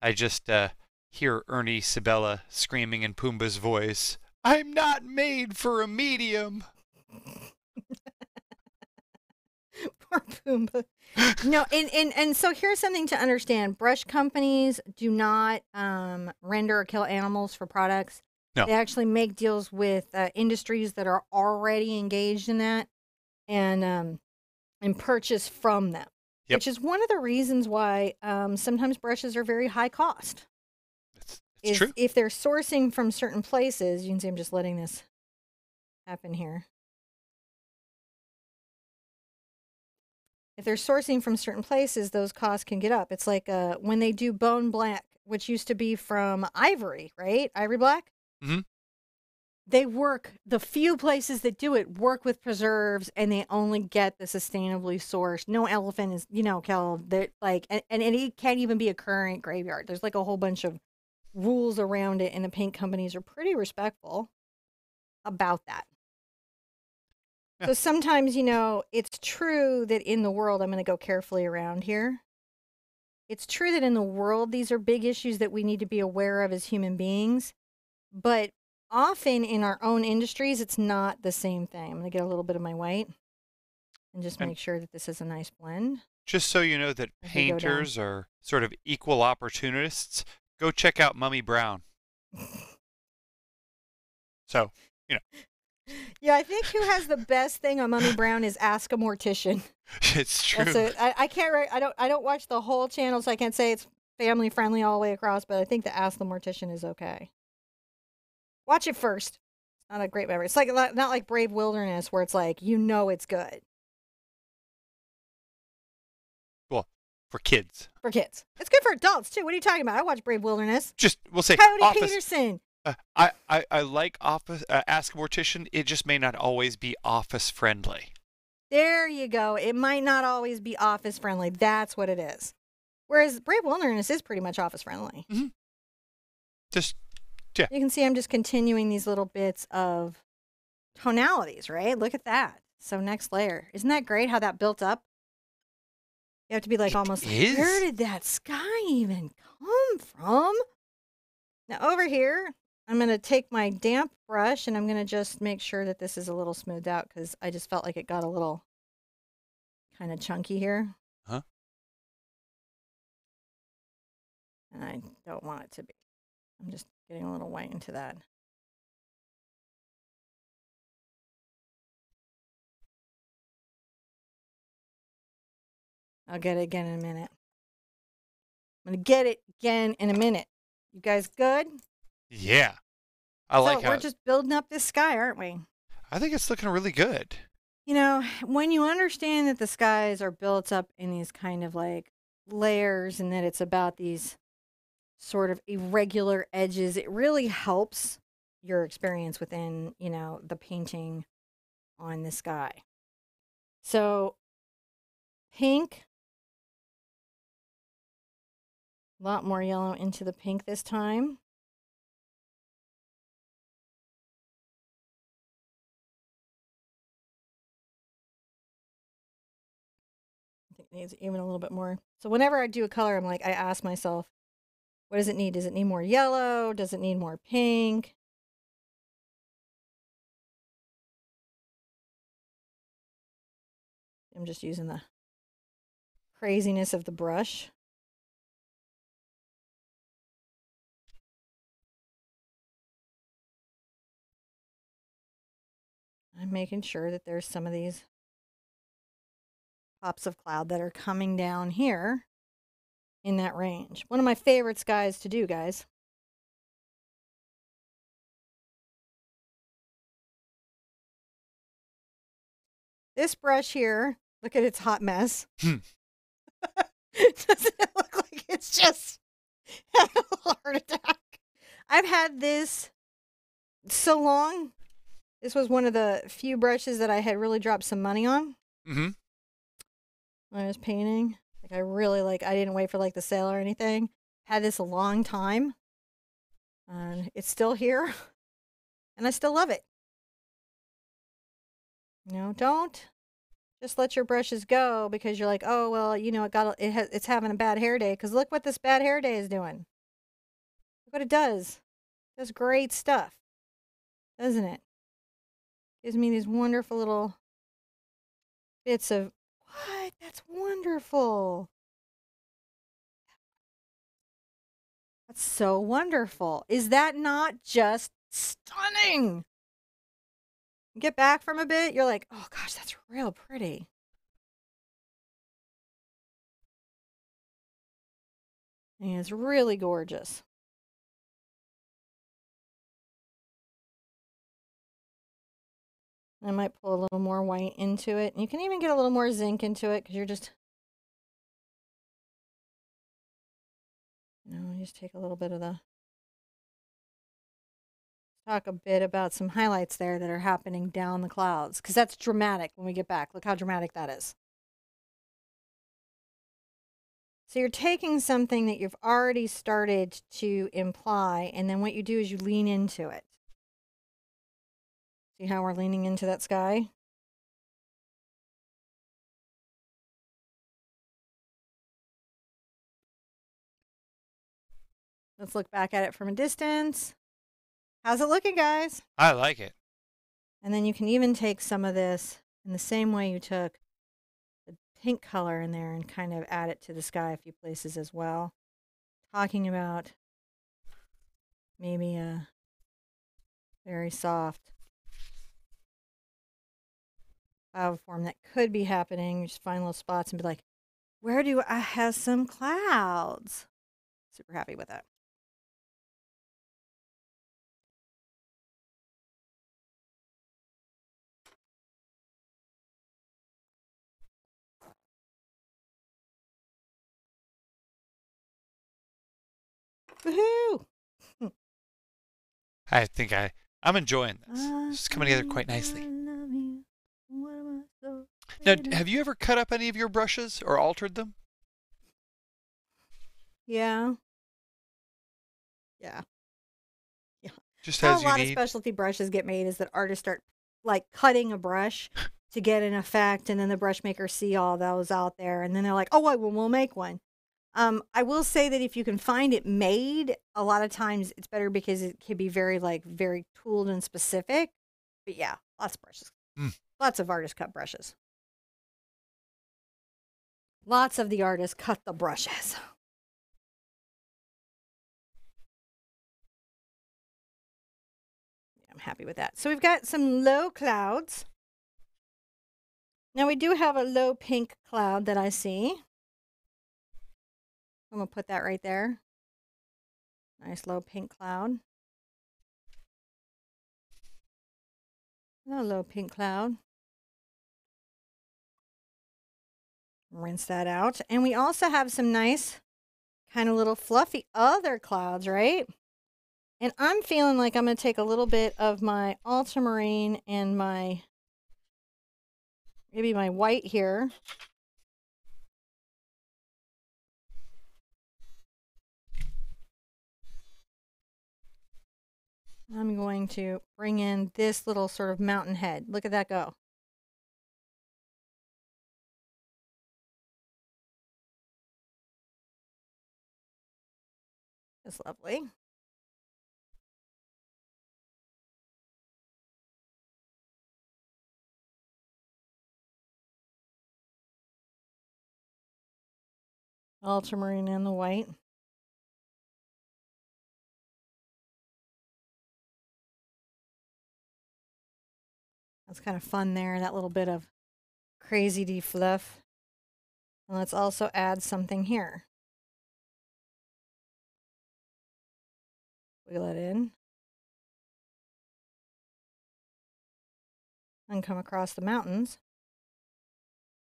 I just uh, hear Ernie Sabella screaming in Pumbaa's voice, I'm not made for a medium. Poor Pumbaa. No, and, and and so here's something to understand: brush companies do not um, render or kill animals for products. No. They actually make deals with uh, industries that are already engaged in that, and um, and purchase from them. Yep. Which is one of the reasons why um, sometimes brushes are very high cost. It's, it's true. if they're sourcing from certain places, you can see I'm just letting this happen here. If they're sourcing from certain places, those costs can get up. It's like uh, when they do bone black, which used to be from ivory, right? Ivory black. Mhm. They work. The few places that do it work with preserves, and they only get the sustainably sourced. No elephant is, you know, killed. That like, and, and it can't even be a current graveyard. There's like a whole bunch of rules around it, and the paint companies are pretty respectful about that. So sometimes, you know, it's true that in the world, I'm going to go carefully around here. It's true that in the world, these are big issues that we need to be aware of as human beings. But often in our own industries, it's not the same thing. I'm going to get a little bit of my white and just make sure that this is a nice blend. Just so you know that As we go down. painters are sort of equal opportunists, go check out Mummy Brown. So, Yeah, I think who has the best thing on Mummy Brown is Ask a Mortician. it's true. That's it. I, I can't. Re- I don't. I don't watch the whole channel, so I can't say it's family friendly all the way across. But I think the Ask the Mortician is okay. Watch it first. It's not a great memory. It's like not like Brave Wilderness, where it's like you know it's good For kids. for kids. It's good for adults too. What are you talking about? I watch Brave Wilderness. Just, we'll say Coyote office. Peterson. Uh, I, I, I like office. Uh, Ask a Mortician. It just may not always be office friendly. There you go. It might not always be office friendly. That's what it is. Whereas Brave Wilderness is pretty much office friendly. Just yeah. You can see I'm just continuing these little bits of tonalities, right? Look at that. So next layer. Isn't that great how that built up? You have to be like It almost is. where did that sky even come from? Now over here, I'm going to take my damp brush and I'm going to just make sure that this is a little smoothed out because I just felt like it got a little kind of chunky here. Huh? And I don't want it to be. I'm just getting a little white into that. I'll get it again in a minute. I'm going to get it again in a minute. You guys good? Yeah. I like how we're just building up this sky, aren't we? I think it's looking really good. You know, when you understand that the skies are built up in these kind of like layers and that it's about these sort of irregular edges, it really helps your experience within, you know, the painting on the sky. So, pink, a lot more yellow into the pink this time. Needs even a little bit more. So whenever I do a color, I'm like, I ask myself, what does it need? Does it need more yellow? Does it need more pink? I'm just using the craziness of the brush. I'm making sure that there's some of these pops of cloud that are coming down here in that range. One of my favorite skies to do, guys. This brush here, look at its hot mess. Hmm. Doesn't it look like it's just had a heart attack? I've had this so long. This was one of the few brushes that I had really dropped some money on Mm-hmm. When I was painting. Like I really like I didn't wait for like the sale or anything. Had this a long time. And it's still here. And I still love it. No, don't just let your brushes go because you're like, oh well, you know, it got it ha- it's having a bad hair day. Because look what this bad hair day is doing. Look what it does. Does great stuff, doesn't it? Gives me these wonderful little bits of what? That's wonderful. That's so wonderful. Is that not just stunning? Get back from a bit, you're like, oh gosh, that's real pretty. And it's really gorgeous. I might pull a little more white into it. You can even get a little more zinc into it because you're just, you know, just take a little bit of the. Talk a bit about some highlights there that are happening down the clouds because that's dramatic when we get back. Look how dramatic that is. So you're taking something that you've already started to imply, and then what you do is you lean into it. See how we're leaning into that sky? Let's look back at it from a distance. How's it looking, guys? I like it. And then you can even take some of this in the same way you took the pink color in there and kind of add it to the sky a few places as well. Talking about maybe a very soft cloud form that could be happening. You just find little spots and be like, where do I have some clouds? Super happy with that. Woohoo! I think I I'm enjoying this. Uh, it's coming together quite nicely. Now, have you ever cut up any of your brushes or altered them? Yeah. Yeah. Yeah. Just How as a you lot of need. specialty brushes get made is that artists start like cutting a brush to get an effect, and then the brush makers see all those out there, and then they're like, "Oh, well, we'll make one." Um, I will say that if you can find it made, a lot of times it's better because it can be very like very tooled and specific. But yeah, lots of brushes, Mm. lots of artist cut brushes. Lots of the artists cut the brushes. I'm happy with that. So we've got some low clouds. Now we do have a low pink cloud that I see. I'm going to put that right there. Nice low pink cloud. Another low pink cloud. Rinse that out. And we also have some nice kind of little fluffy other clouds, right? And I'm feeling like I'm going to take a little bit of my ultramarine and my maybe my white here. I'm going to bring in this little sort of mountain head. Look at that go. That's lovely. Ultramarine and the white. That's kind of fun there, that little bit of crazy defluff. And let's also add something here. Wiggle it in. And come across the mountains.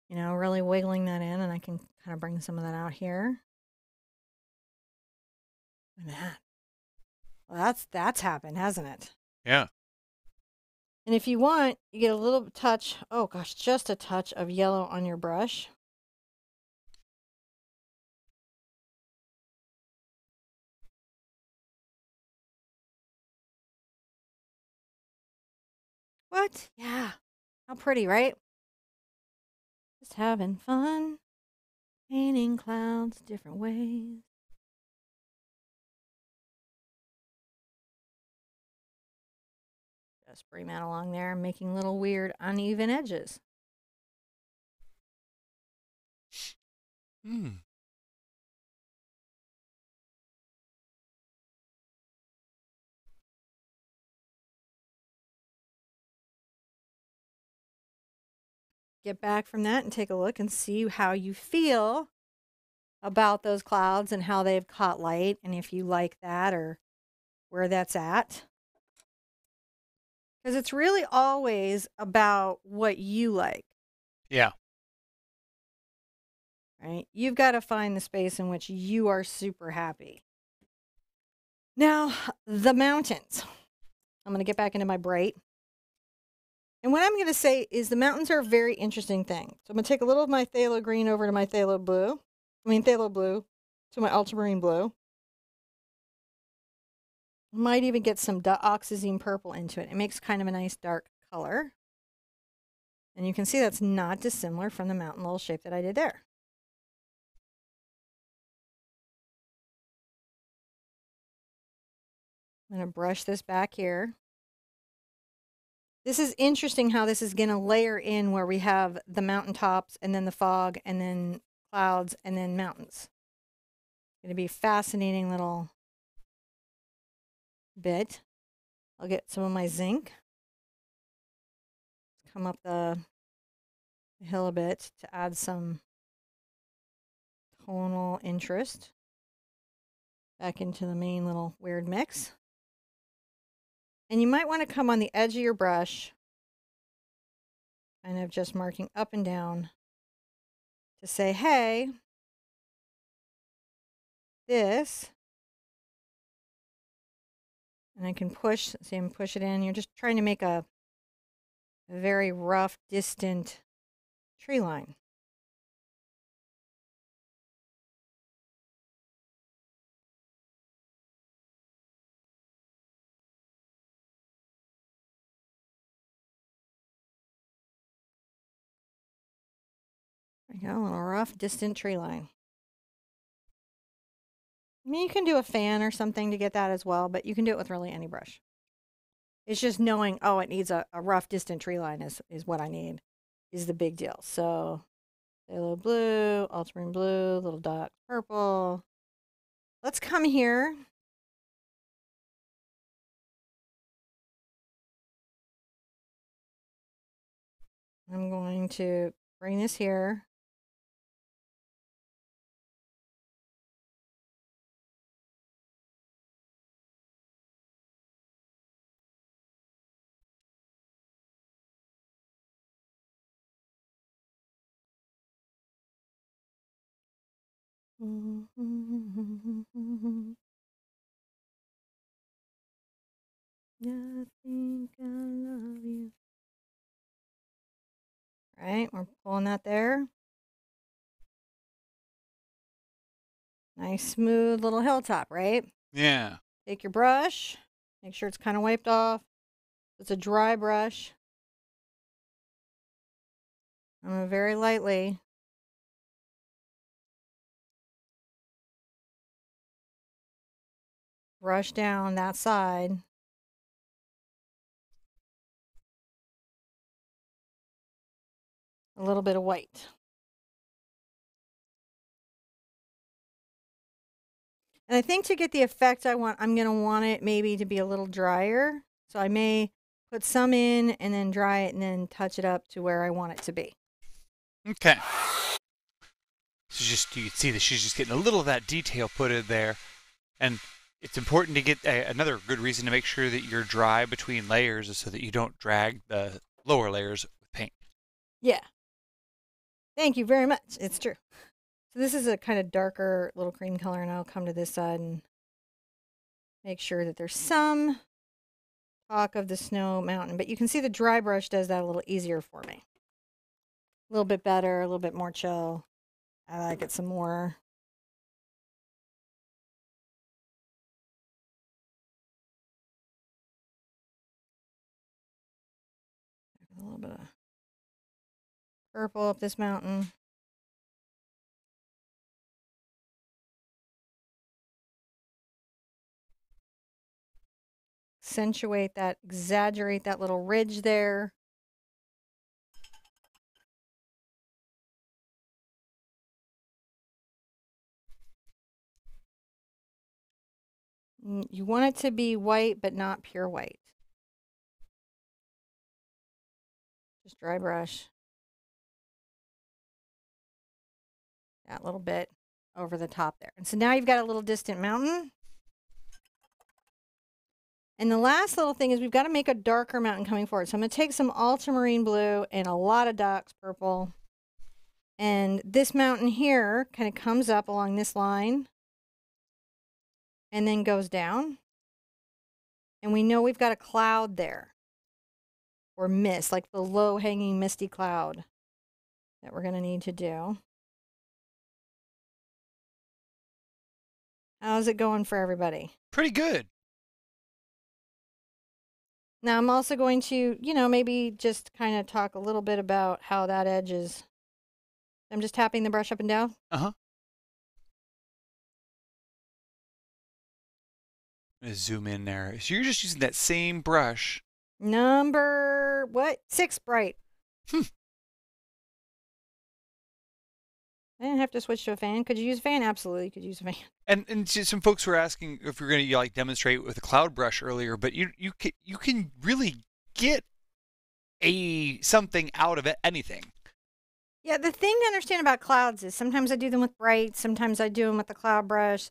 You know, really wiggling that in, and I can kind of bring some of that out here. Look at that. Well, that's that's happened, hasn't it? Yeah. And if you want, you get a little touch, oh gosh, just a touch of yellow on your brush. What? Yeah. How pretty, right? Just having fun, painting clouds different ways. Just bring that along there, making little weird uneven edges. Hmm. Get back from that and take a look and see how you feel about those clouds and how they've caught light and if you like that or where that's at. Because it's really always about what you like, Yeah. right? You've got to find the space in which you are super happy. Now, the mountains. I'm going to get back into my bright. And what I'm going to say is the mountains are a very interesting thing. So I'm going to take a little of my phthalo green over to my phthalo blue. I mean, phthalo blue to my ultramarine blue. Might even get some dioxazine purple into it. It makes kind of a nice dark color. And you can see that's not dissimilar from the mountain little shape that I did there. I'm going to brush this back here. This is interesting how this is going to layer in where we have the mountaintops and then the fog and then clouds and then mountains. Going to be fascinating little bit. I'll get some of my zinc. Come up the hill a bit to add some tonal interest back into the main little weird mix. And you might want to come on the edge of your brush, kind of just marking up and down to say, hey, this, and I can push, see, I'm push it in. You're just trying to make a, a very rough, distant tree line. Go, a little rough, distant tree line. I mean, you can do a fan or something to get that as well, but you can do it with really any brush. It's just knowing, oh, it needs a, a rough, distant tree line is, is what I need, is the big deal. So, little blue, ultramarine blue, little dot purple. Let's come here. I'm going to bring this here. I think I love you. Right, we're pulling that there. Nice smooth little hilltop, right? Yeah. Take your brush, make sure it's kind of wiped off. It's a dry brush. I'm very lightly brush down that side. A little bit of white. And I think to get the effect I want, I'm going to want it maybe to be a little drier. So I may put some in and then dry it and then touch it up to where I want it to be. Okay. So just you can see that she's just getting a little of that detail put in there, and it's important to get a, another good reason to make sure that you're dry between layers is so that you don't drag the lower layers with paint. Yeah. Thank you very much. It's true. So this is a kind of darker little cream color, and I'll come to this side and make sure that there's some talk of the snow mountain. But you can see the dry brush does that a little easier for me. A little bit better, a little bit more chill. I like it some more. Bit of uh, purple up this mountain. Accentuate that, exaggerate that little ridge there. You want it to be white, but not pure white. Dry brush. That little bit over the top there. And so now you've got a little distant mountain. And the last little thing is we've got to make a darker mountain coming forward. So I'm going to take some ultramarine blue and a lot of Dox purple. And this mountain here kind of comes up along this line and then goes down. And we know we've got a cloud there or mist, like the low hanging misty cloud that we're going to need to do. How's it going for everybody? Pretty good. Now, I'm also going to, you know, maybe just kind of talk a little bit about how that edge is. I'm just tapping the brush up and down. Uh huh. Zoom in there. So you're just using that same brush. Number what? Six bright. Hmm. I didn't have to switch to a fan. Could you use a fan? Absolutely, you could use a fan. And and some folks were asking if you're going to like demonstrate with a cloud brush earlier, but you you can you can really get a something out of it anything. Yeah, the thing to understand about clouds is sometimes I do them with bright, sometimes I do them with the cloud brush.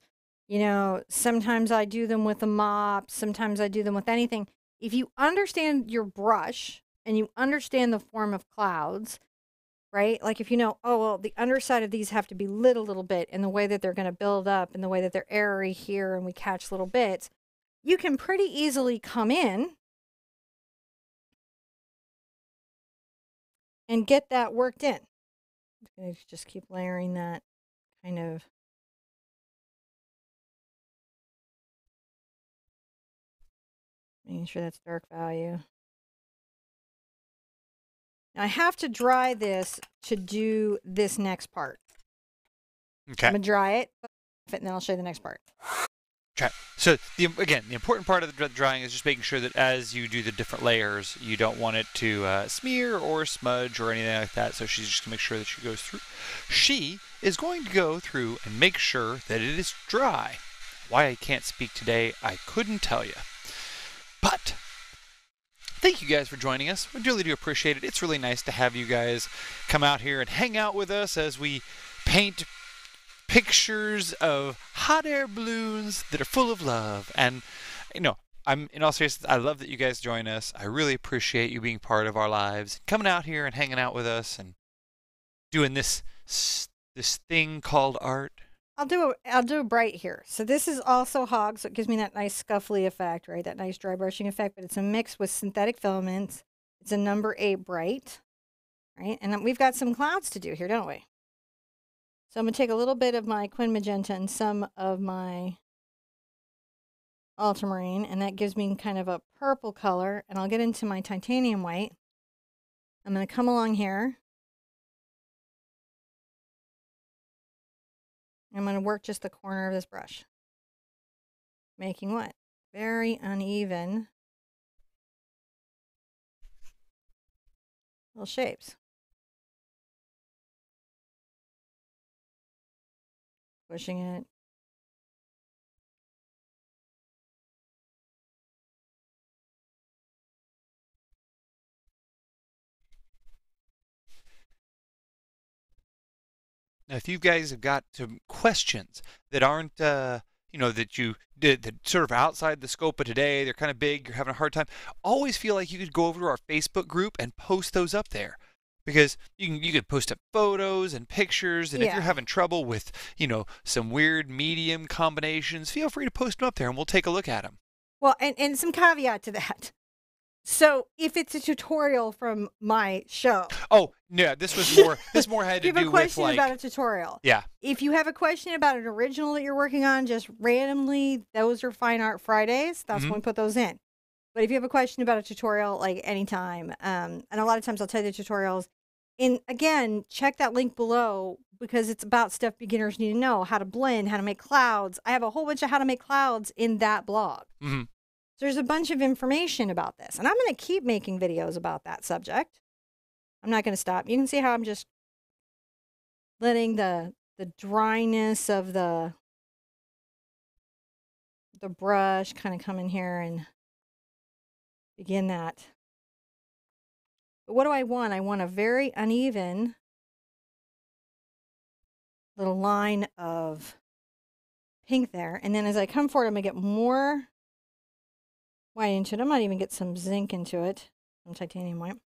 You know, sometimes I do them with a mop, sometimes I do them with anything. If you understand your brush and you understand the form of clouds, right? Like if you know, oh, well, the underside of these have to be lit a little bit in the way that they're going to build up and the way that they're airy here and we catch little bits, you can pretty easily come in and get that worked in. I'm just keep layering that kind of. Making sure that's dark value. Now I have to dry this to do this next part. Okay. I'm gonna dry it, and then I'll show you the next part. Okay. So the again, the important part of the drying is just making sure that as you do the different layers, you don't want it to uh, smear or smudge or anything like that. So she's just gonna make sure that she goes through. She is going to go through and make sure that it is dry. Why I can't speak today, I couldn't tell you. But thank you guys for joining us. We really do appreciate it. It's really nice to have you guys come out here and hang out with us as we paint pictures of hot air balloons that are full of love. And, you know, I'm in all seriousness, I love that you guys join us. I really appreciate you being part of our lives, coming out here and hanging out with us and doing this this thing called art. I'll do a I'll do a bright here. So this is also hog, so it gives me that nice scuffly effect, right? That nice dry brushing effect, but it's a mix with synthetic filaments. It's a number eight bright, right? And we've got some clouds to do here, don't we? So I'm gonna take a little bit of my Quin Magenta and some of my ultramarine, and that gives me kind of a purple color. And I'll get into my titanium white. I'm gonna come along here. I'm going to work just the corner of this brush. Making what? Very uneven little shapes. Pushing it. Now, if you guys have got some questions that aren't, uh, you know, that you did that sort of outside the scope of today, they're kind of big, you're having a hard time, always feel like you could go over to our Facebook group and post those up there. Because you can you could post up photos and pictures, and if you're having trouble with, you know, some weird medium combinations, feel free to post them up there and we'll take a look at them. Well, and, and some caveat to that. So if it's a tutorial from my show, Oh, yeah, this was more this more had if you to have a question like about a tutorial. Yeah. If you have a question about an original that you're working on, just randomly, those are Fine Art Fridays. That's Mhm. when we put those in. But if you have a question about a tutorial, like anytime, um, and a lot of times I'll tell you the tutorials, And again, check that link below because it's about stuff beginners need to know how to blend, how to make clouds. I have a whole bunch of how to make clouds in that blog. Mhm. There's a bunch of information about this. And I'm going to keep making videos about that subject. I'm not going to stop. You can see how I'm just letting the the dryness of the the brush kind of come in here and begin that. But what do I want? I want a very uneven little line of pink there. And then as I come forward, I'm going to get more white into it. I might even get some zinc into it, some titanium white.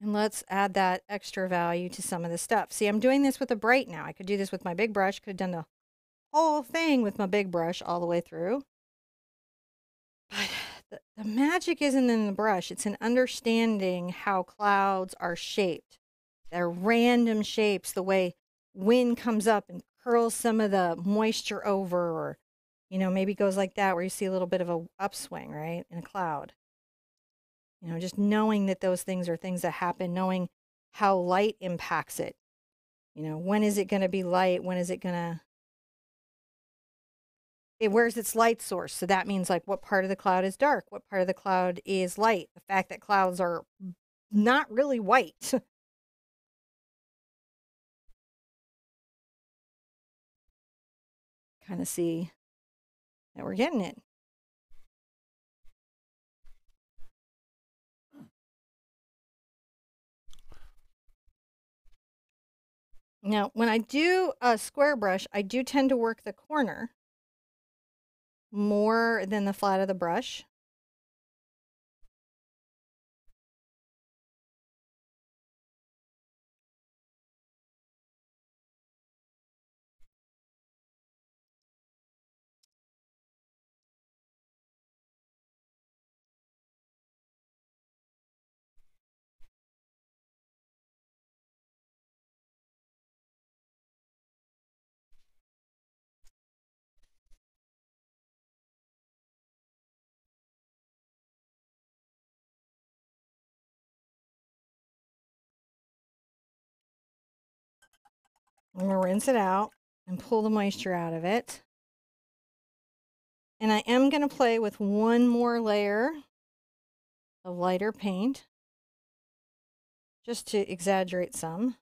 And let's add that extra value to some of the stuff. See, I'm doing this with a bright now. I could do this with my big brush. Could have done the whole thing with my big brush all the way through. But the, the magic isn't in the brush. It's in understanding how clouds are shaped. They're random shapes, the way wind comes up and curls some of the moisture over or you know maybe goes like that where you see a little bit of a upswing right in a cloud. You know just knowing that those things are things that happen knowing how light impacts it. You know when is it going to be light? When is it going to it where's its light source so that means like what part of the cloud is dark? What part of the cloud is light? The fact that clouds are not really white. Kind of see that we're getting it Now, when I do a square brush, I do tend to work the corner more than the flat of the brush. I'm going to rinse it out and pull the moisture out of it. And I am going to play with one more layer of lighter paint just to exaggerate some.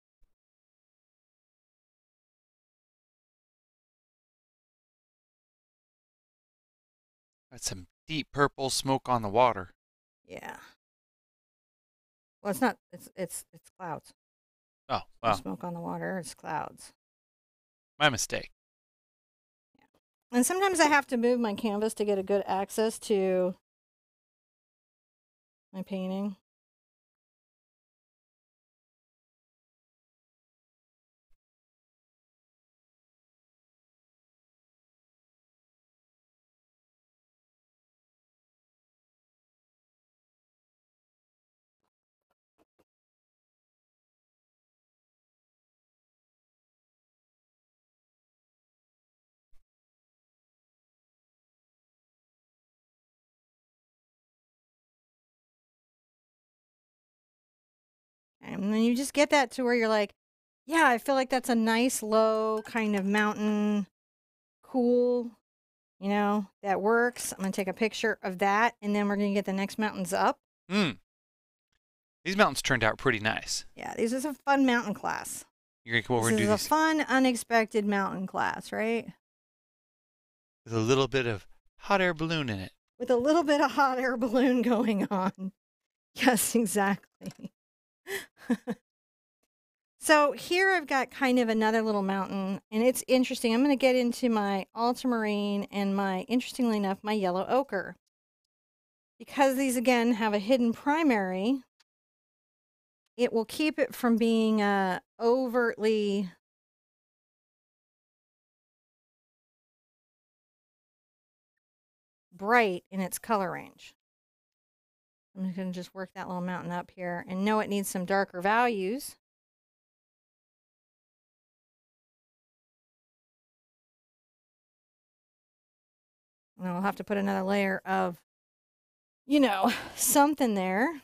That's some deep purple smoke on the water. Yeah. Well, it's not. It's it's it's clouds. Oh, wow. Smoke on the water. It's clouds. My mistake. And sometimes I have to move my canvas to get a good access to my painting. And then you just get that to where you're like, yeah, I feel like that's a nice low kind of mountain cool, you know, that works. I'm going to take a picture of that and then we're going to get the next mountains up. Hmm. These mountains turned out pretty nice. Yeah, this is a fun mountain class. You're gonna come over This and is a fun, unexpected mountain class, right? with a little bit of hot air balloon in it. With a little bit of hot air balloon going on. Yes, exactly. So here I've got kind of another little mountain, and it's interesting. I'm going to get into my ultramarine and my, interestingly enough, my yellow ochre. Because these, again, have a hidden primary, it will keep it from being uh, overtly bright in its color range. I'm just going to just work that little mountain up here and know it needs some darker values. And I'll have to put another layer of, you know, something there.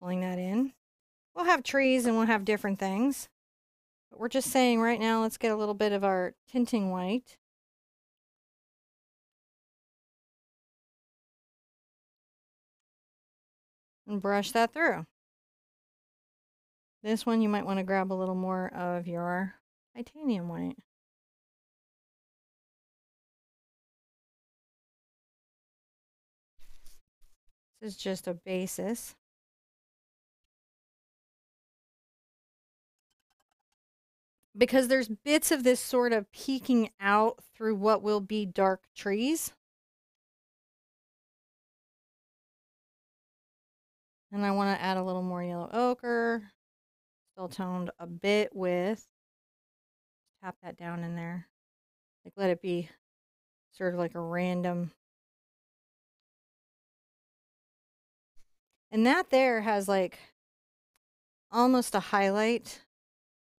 Pulling that in. We'll have trees and we'll have different things. We're just saying right now, let's get a little bit of our tinting white. And brush that through. This one, you might want to grab a little more of your titanium white. This is just a basis. Because there's bits of this sort of peeking out through what will be dark trees. And I want to add a little more yellow ochre. Still toned a bit with. Tap that down in there. Like let it be sort of like a random. And that there has like almost a highlight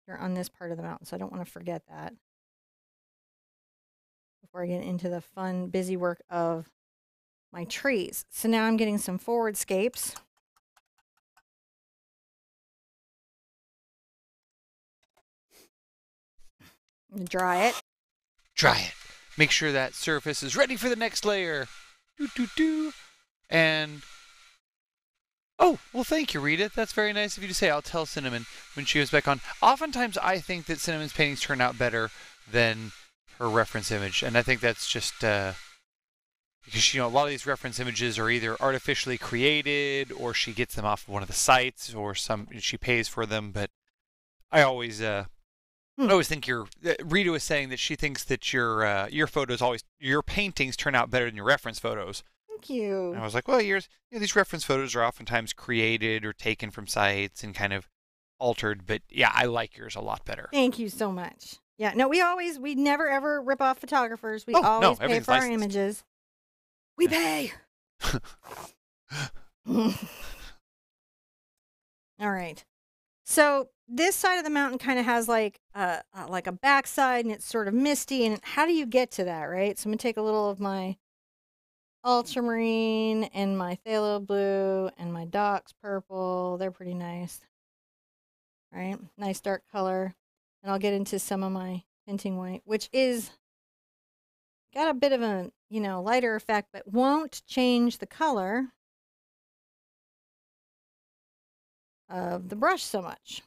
here on this part of the mountain. So I don't want to forget that before I get into the fun, busy work of my trees. So now I'm getting some forward scapes. Dry it. Dry it. Make sure that surface is ready for the next layer. Doo, doo, doo. And oh, well, thank you, Rita. That's very nice of you to say. I'll tell Cinnamon when she goes back on. Oftentimes, I think that Cinnamon's paintings turn out better than her reference image, and I think that's just uh, because you know a lot of these reference images are either artificially created or she gets them off of one of the sites or some she pays for them. But I always uh, Hmm. I always think your uh, Rita was saying that she thinks that your uh, your photos always your paintings turn out better than your reference photos. Thank you. And I was like, well, yours you know, these reference photos are oftentimes created or taken from sites and kind of altered, but yeah, I like yours a lot better. Thank you so much. Yeah, no, we always, we never ever rip off photographers. We Oh, no, always pay everything's for our images. We pay. All right. So this side of the mountain kind of has like a uh, like a backside, and it's sort of misty. And how do you get to that, right? So I'm gonna take a little of my ultramarine and my phthalo blue and my diox purple. They're pretty nice, right? Nice dark color. And I'll get into some of my tinting white, which is got a bit of a you know lighter effect, but won't change the color of the brush so much.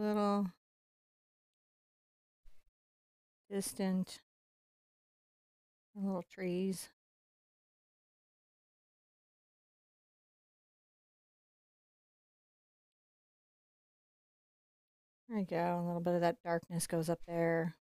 Little distant little trees. There we go. A little bit of that darkness goes up there.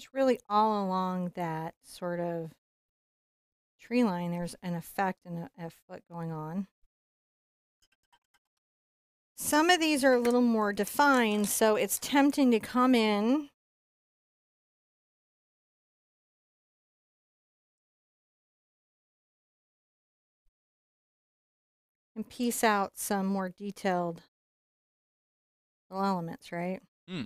Just really all along that sort of tree line, there's an effect and a, a foot going on. Some of these are a little more defined, so it's tempting to come in and piece out some more detailed elements, right? Hmm.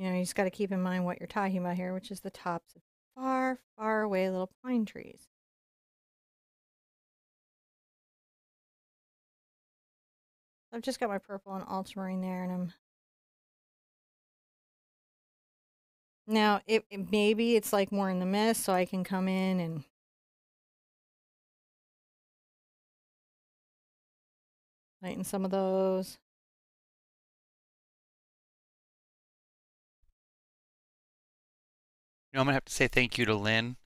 You know, you just got to keep in mind what you're talking about here, which is the tops of far, far away little pine trees. I've just got my purple and ultramarine there, and I'm now it, it maybe it's like more in the mist, so I can come in and lighten some of those. Know, I'm gonna have to say thank you to Lynn.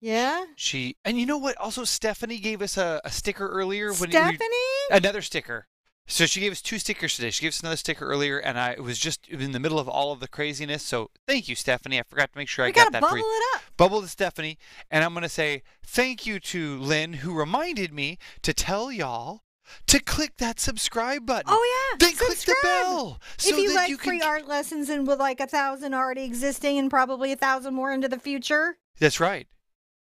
Yeah, She and you know what? Also, Stephanie gave us a, a sticker earlier. When we- Stephanie. another sticker. So she gave us two stickers today. She gave us another sticker earlier, and I was just in the middle of all of the craziness. So thank you, Stephanie. I forgot to make sure we I got that bubble for you. it up. Bubble to Stephanie, and I'm going to say thank you to Lynn, who reminded me to tell y'all to click that subscribe button. Oh yeah. then click the subscribe. bell so if you that like you free can. art lessons and with like a thousand already existing and probably a thousand more into the future, That's right.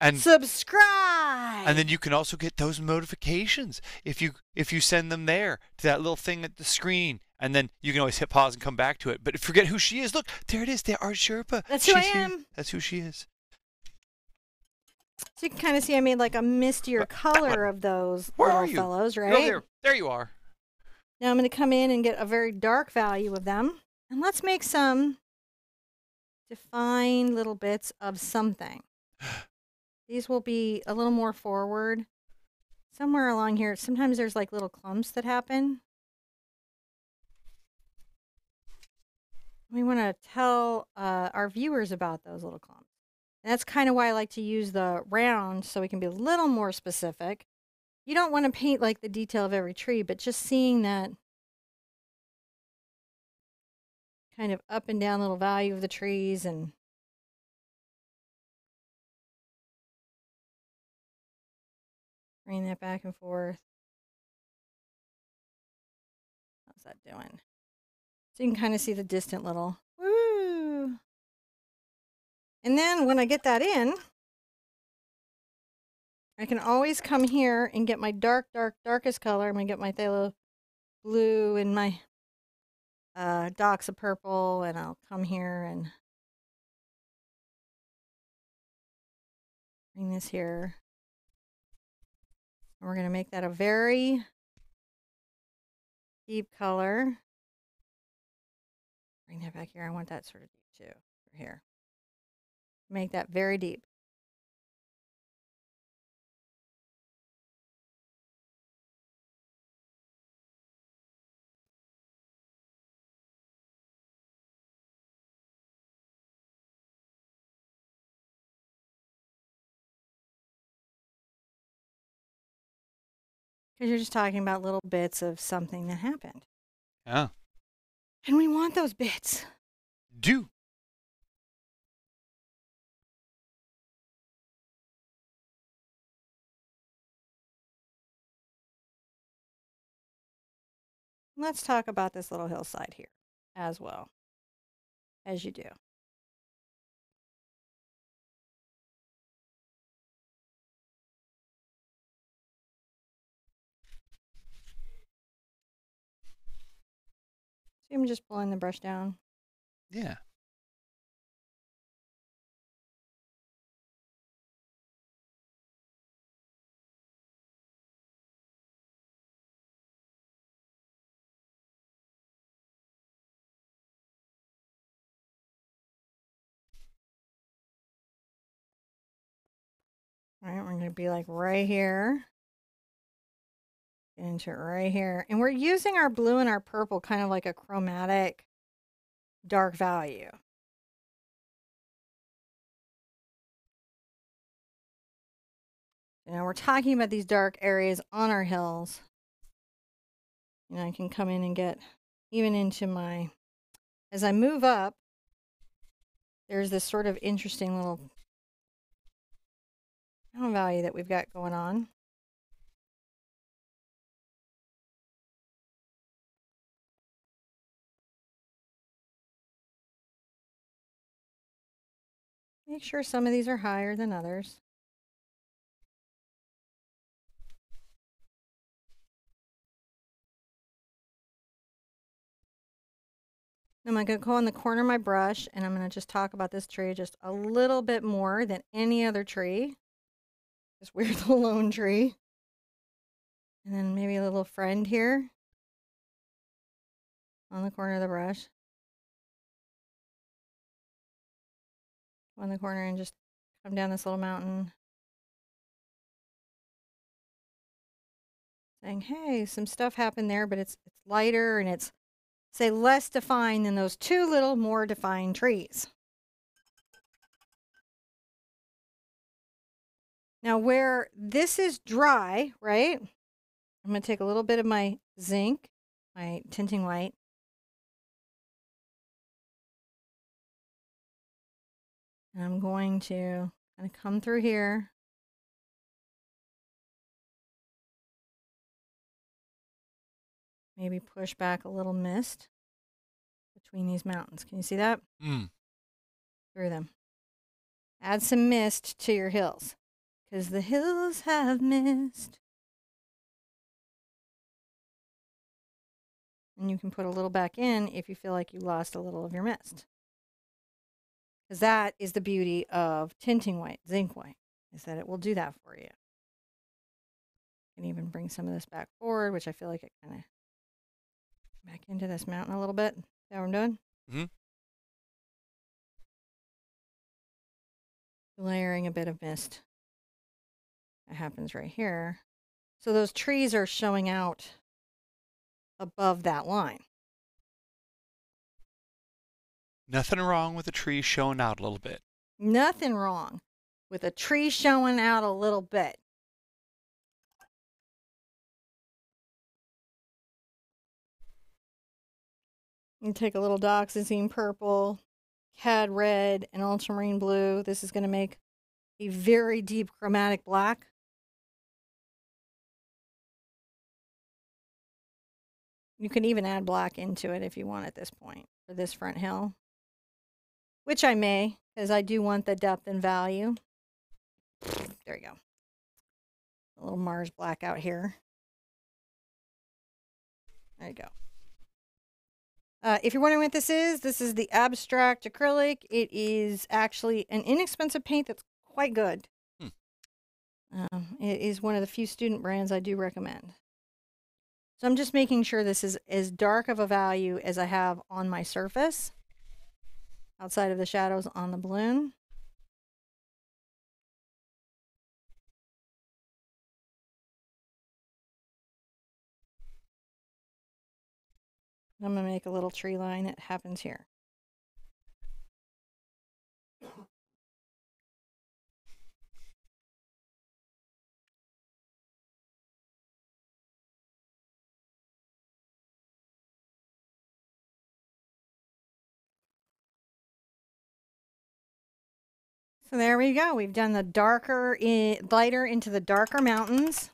And subscribe. and then you can also get those notifications if you if you send them there to that little thing at the screen. And then you can always hit pause and come back to it. But forget who she is. Look, there it is. There, art Sherpa. That's who I She's here. am. That's who she is. So you can kind of see I made like a mistier color of those Where little are you? fellows, right? there, there you are. Now I'm going to come in and get a very dark value of them. And let's make some defined little bits of something. These will be a little more forward. Somewhere along here, sometimes there's like little clumps that happen. We want to tell uh, our viewers about those little clumps. And that's kind of why I like to use the round so we can be a little more specific. You don't want to paint like the detail of every tree, but just seeing that kind of up and down little value of the trees and bring that back and forth. How's that doing? So you can kind of see the distant little. And then when I get that in, I can always come here and get my dark, dark, darkest color. I'm gonna get my phthalo blue and my uh, docks of purple, and I'll come here and bring this here. And we're gonna make that a very deep color. Bring that back here. I want that sort of deep too. Here. Make that very deep. Because you're just talking about little bits of something that happened. Yeah. And we want those bits. Do. Let's talk about this little hillside here as well, as you do. I'm just pulling the brush down. Yeah. Right, we're going to be like right here. Get into it right here. And we're using our blue and our purple kind of like a chromatic dark value. You know, we're talking about these dark areas on our hills. You know, I can come in and get even into my, as I move up, there's this sort of interesting little tone value that we've got going on. Make sure some of these are higher than others. I'm going to go in the corner of my brush and I'm going to just talk about this tree just a little bit more than any other tree. This the lone tree. And then maybe a little friend here on the corner of the brush. On the corner and just come down this little mountain. Saying, hey, some stuff happened there, but it's it's lighter and it's say less defined than those two little more defined trees. Now, where this is dry, right? I'm going to take a little bit of my zinc my tinting white. And I'm going to kind of come through here. Maybe push back a little mist between these mountains. Can you see that? Mm. Through them. Add some mist to your hills because the hills have mist. And you can put a little back in if you feel like you lost a little of your mist. Because that is the beauty of tinting white, zinc white, is that it will do that for you. You can even bring some of this back forward, which I feel like it kind of back into this mountain a little bit. Is that what I'm doing? Mhm. Layering a bit of mist. That happens right here. So those trees are showing out above that line. Nothing wrong with the tree showing out a little bit. Nothing wrong with a tree showing out a little bit. You take a little dioxazine purple, cad red, and ultramarine blue. This is going to make a very deep chromatic black. You can even add black into it if you want at this point for this front hill, which I may, because I do want the depth and value. There you go. A little Mars black out here. There you go. Uh, if you're wondering what this is, this is the Abstract Acrylic. It is actually an inexpensive paint that's quite good. Hmm. Um, it is one of the few student brands I do recommend. So I'm just making sure this is as dark of a value as I have on my surface, outside of the shadows on the balloon. I'm going to make a little tree line that happens here. So there we go. We've done the darker, i lighter into the darker mountains.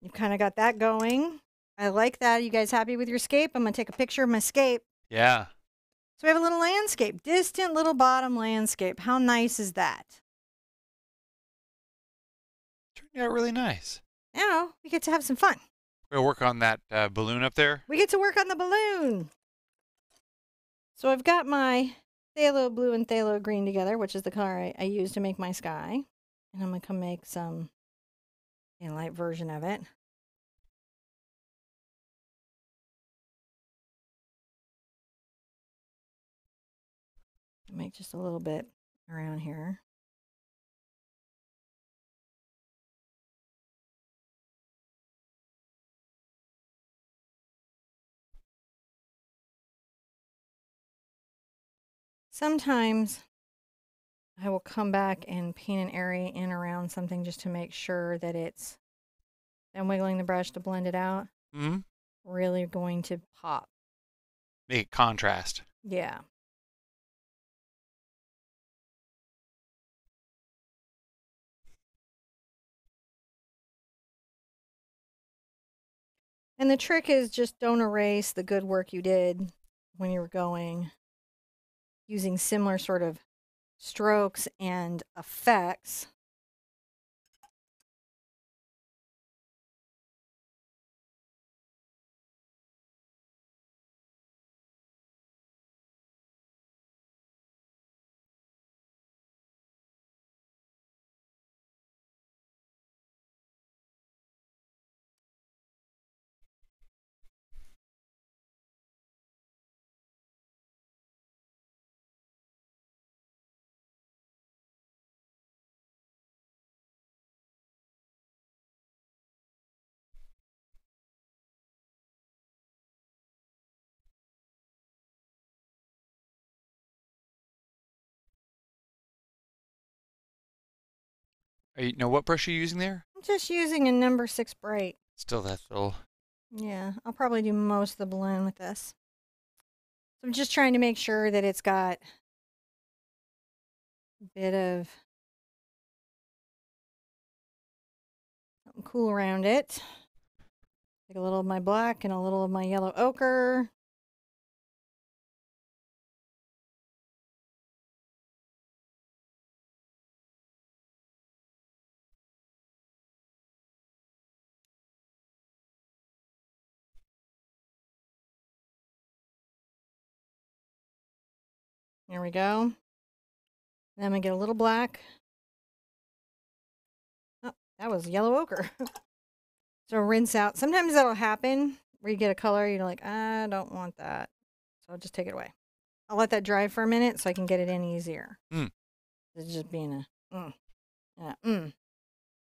You've kind of got that going. I like that. Are you guys happy with your scape? I'm going to take a picture of my scape. Yeah. So we have a little landscape, distant little bottom landscape. How nice is that? Turned out really nice. Now we get to have some fun. We'll work on that uh, balloon up there. We get to work on the balloon. So I've got my phthalo blue and phthalo green together, which is the color I, I use to make my sky. And I'm going to come make some a light version of it. Make just a little bit around here. Sometimes I will come back and paint an area in around something just to make sure that it's, I'm wiggling the brush to blend it out, hmm really going to pop. Make it contrast. Yeah. And the trick is just don't erase the good work you did when you were going using similar sort of strokes and effects. Are you know what brush are you using there? I'm just using a number six bright. Still that little Yeah, I'll probably do most of the balloon with this. So I'm just trying to make sure that it's got a bit of something cool around it. Take a little of my black and a little of my yellow ochre. There we go. Then I'm gonna get a little black. Oh, that was yellow ochre. so rinse out. Sometimes that'll happen where you get a color, you're like, I don't want that. So I'll just take it away. I'll let that dry for a minute so I can get it in easier. Mm. It's just being a mm. Yeah, mm.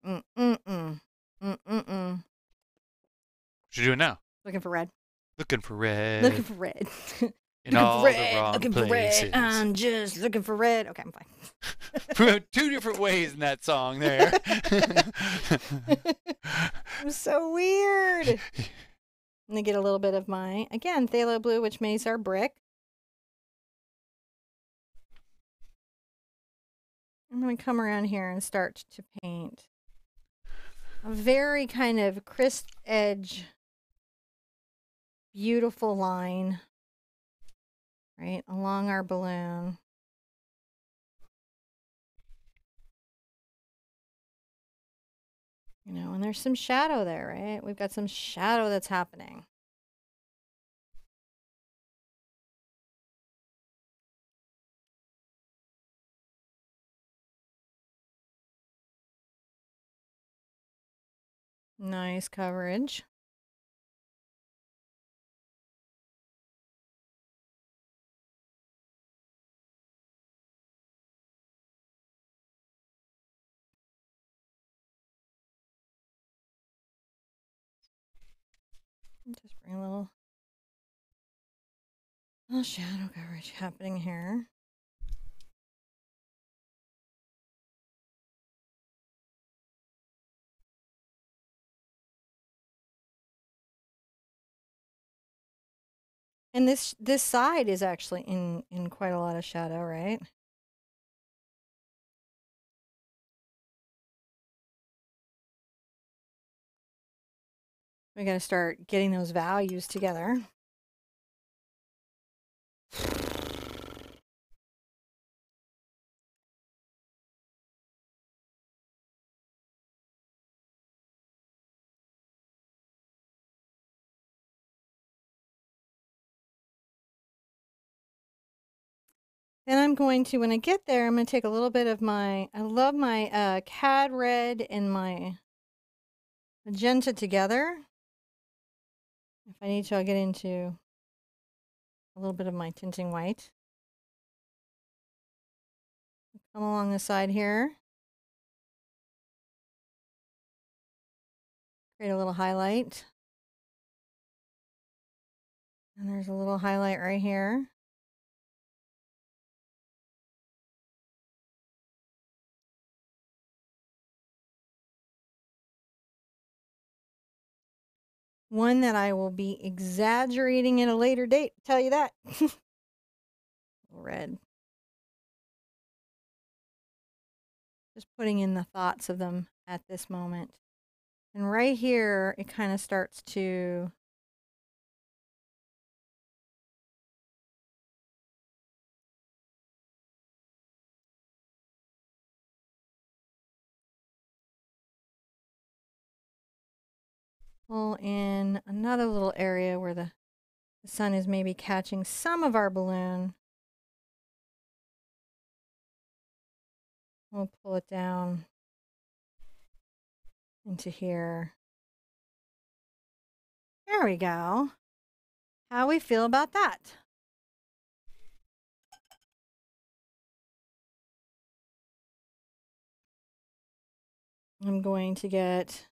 Mm mm mm. Mm mm mm. What you doing now? Looking for red. Looking for red. Looking for red. in looking all for red. the wrong looking places. for red. I'm just looking for red. Okay, I'm fine. Two different ways in that song there. I'm so weird. I'm gonna get a little bit of my again phthalo blue, which makes our brick. I'm gonna come around here and start to paint a very kind of crisp edge, beautiful line right along our balloon. You know, and there's some shadow there, right? We've got some shadow that's happening. Nice coverage. A little, little shadow coverage happening here. And this this side is actually in in quite a lot of shadow, right? We got to start getting those values together. Then I'm going to, when I get there, I'm going to take a little bit of my, I love my uh, cad red and my magenta together. If I need to, I'll get into a little bit of my tinting white. Come along the side here. Create a little highlight. And there's a little highlight right here. One that I will be exaggerating at a later date, tell you that. Red. Just putting in the thoughts of them at this moment. And right here, it kind of starts to pull in another little area where the, the sun is maybe catching some of our balloon. We'll pull it down into here. There we go. How we feel about that? I'm going to get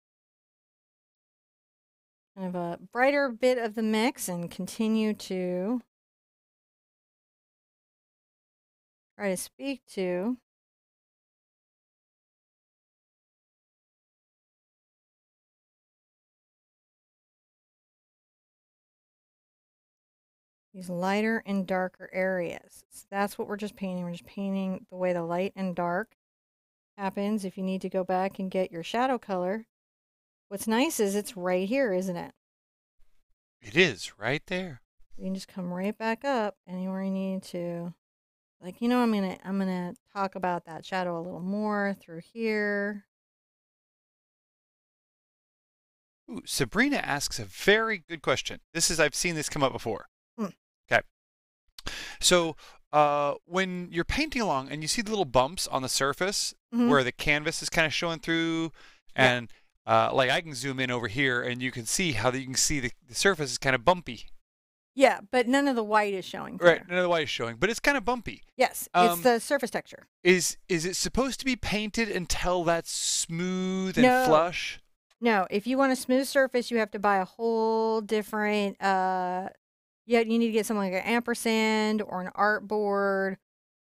kind of a brighter bit of the mix and continue to try to speak to these lighter and darker areas. So that's what we're just painting. We're just painting the way the light and dark happens. If you need to go back and get your shadow color, what's nice is it's right here, isn't it? It is right there. You can just come right back up anywhere you need to. Like, you know, I'm gonna I'm gonna talk about that shadow a little more through here. Ooh, Sabrina asks a very good question. This is I've seen this come up before. Hmm. Okay. So uh, when you're painting along and you see the little bumps on the surface Mhm. where the canvas is kind of showing through, Yeah. Uh, like I can zoom in over here and you can see how the, you can see the, the surface is kind of bumpy. Yeah, but none of the white is showing. Right, through. none of the white is showing, but it's kind of bumpy. Yes, Um, it's the surface texture. Is is it supposed to be painted until that's smooth and No. flush? No, if you want a smooth surface, you have to buy a whole different. Uh, yeah, you need to get something like an ampersand or an art board,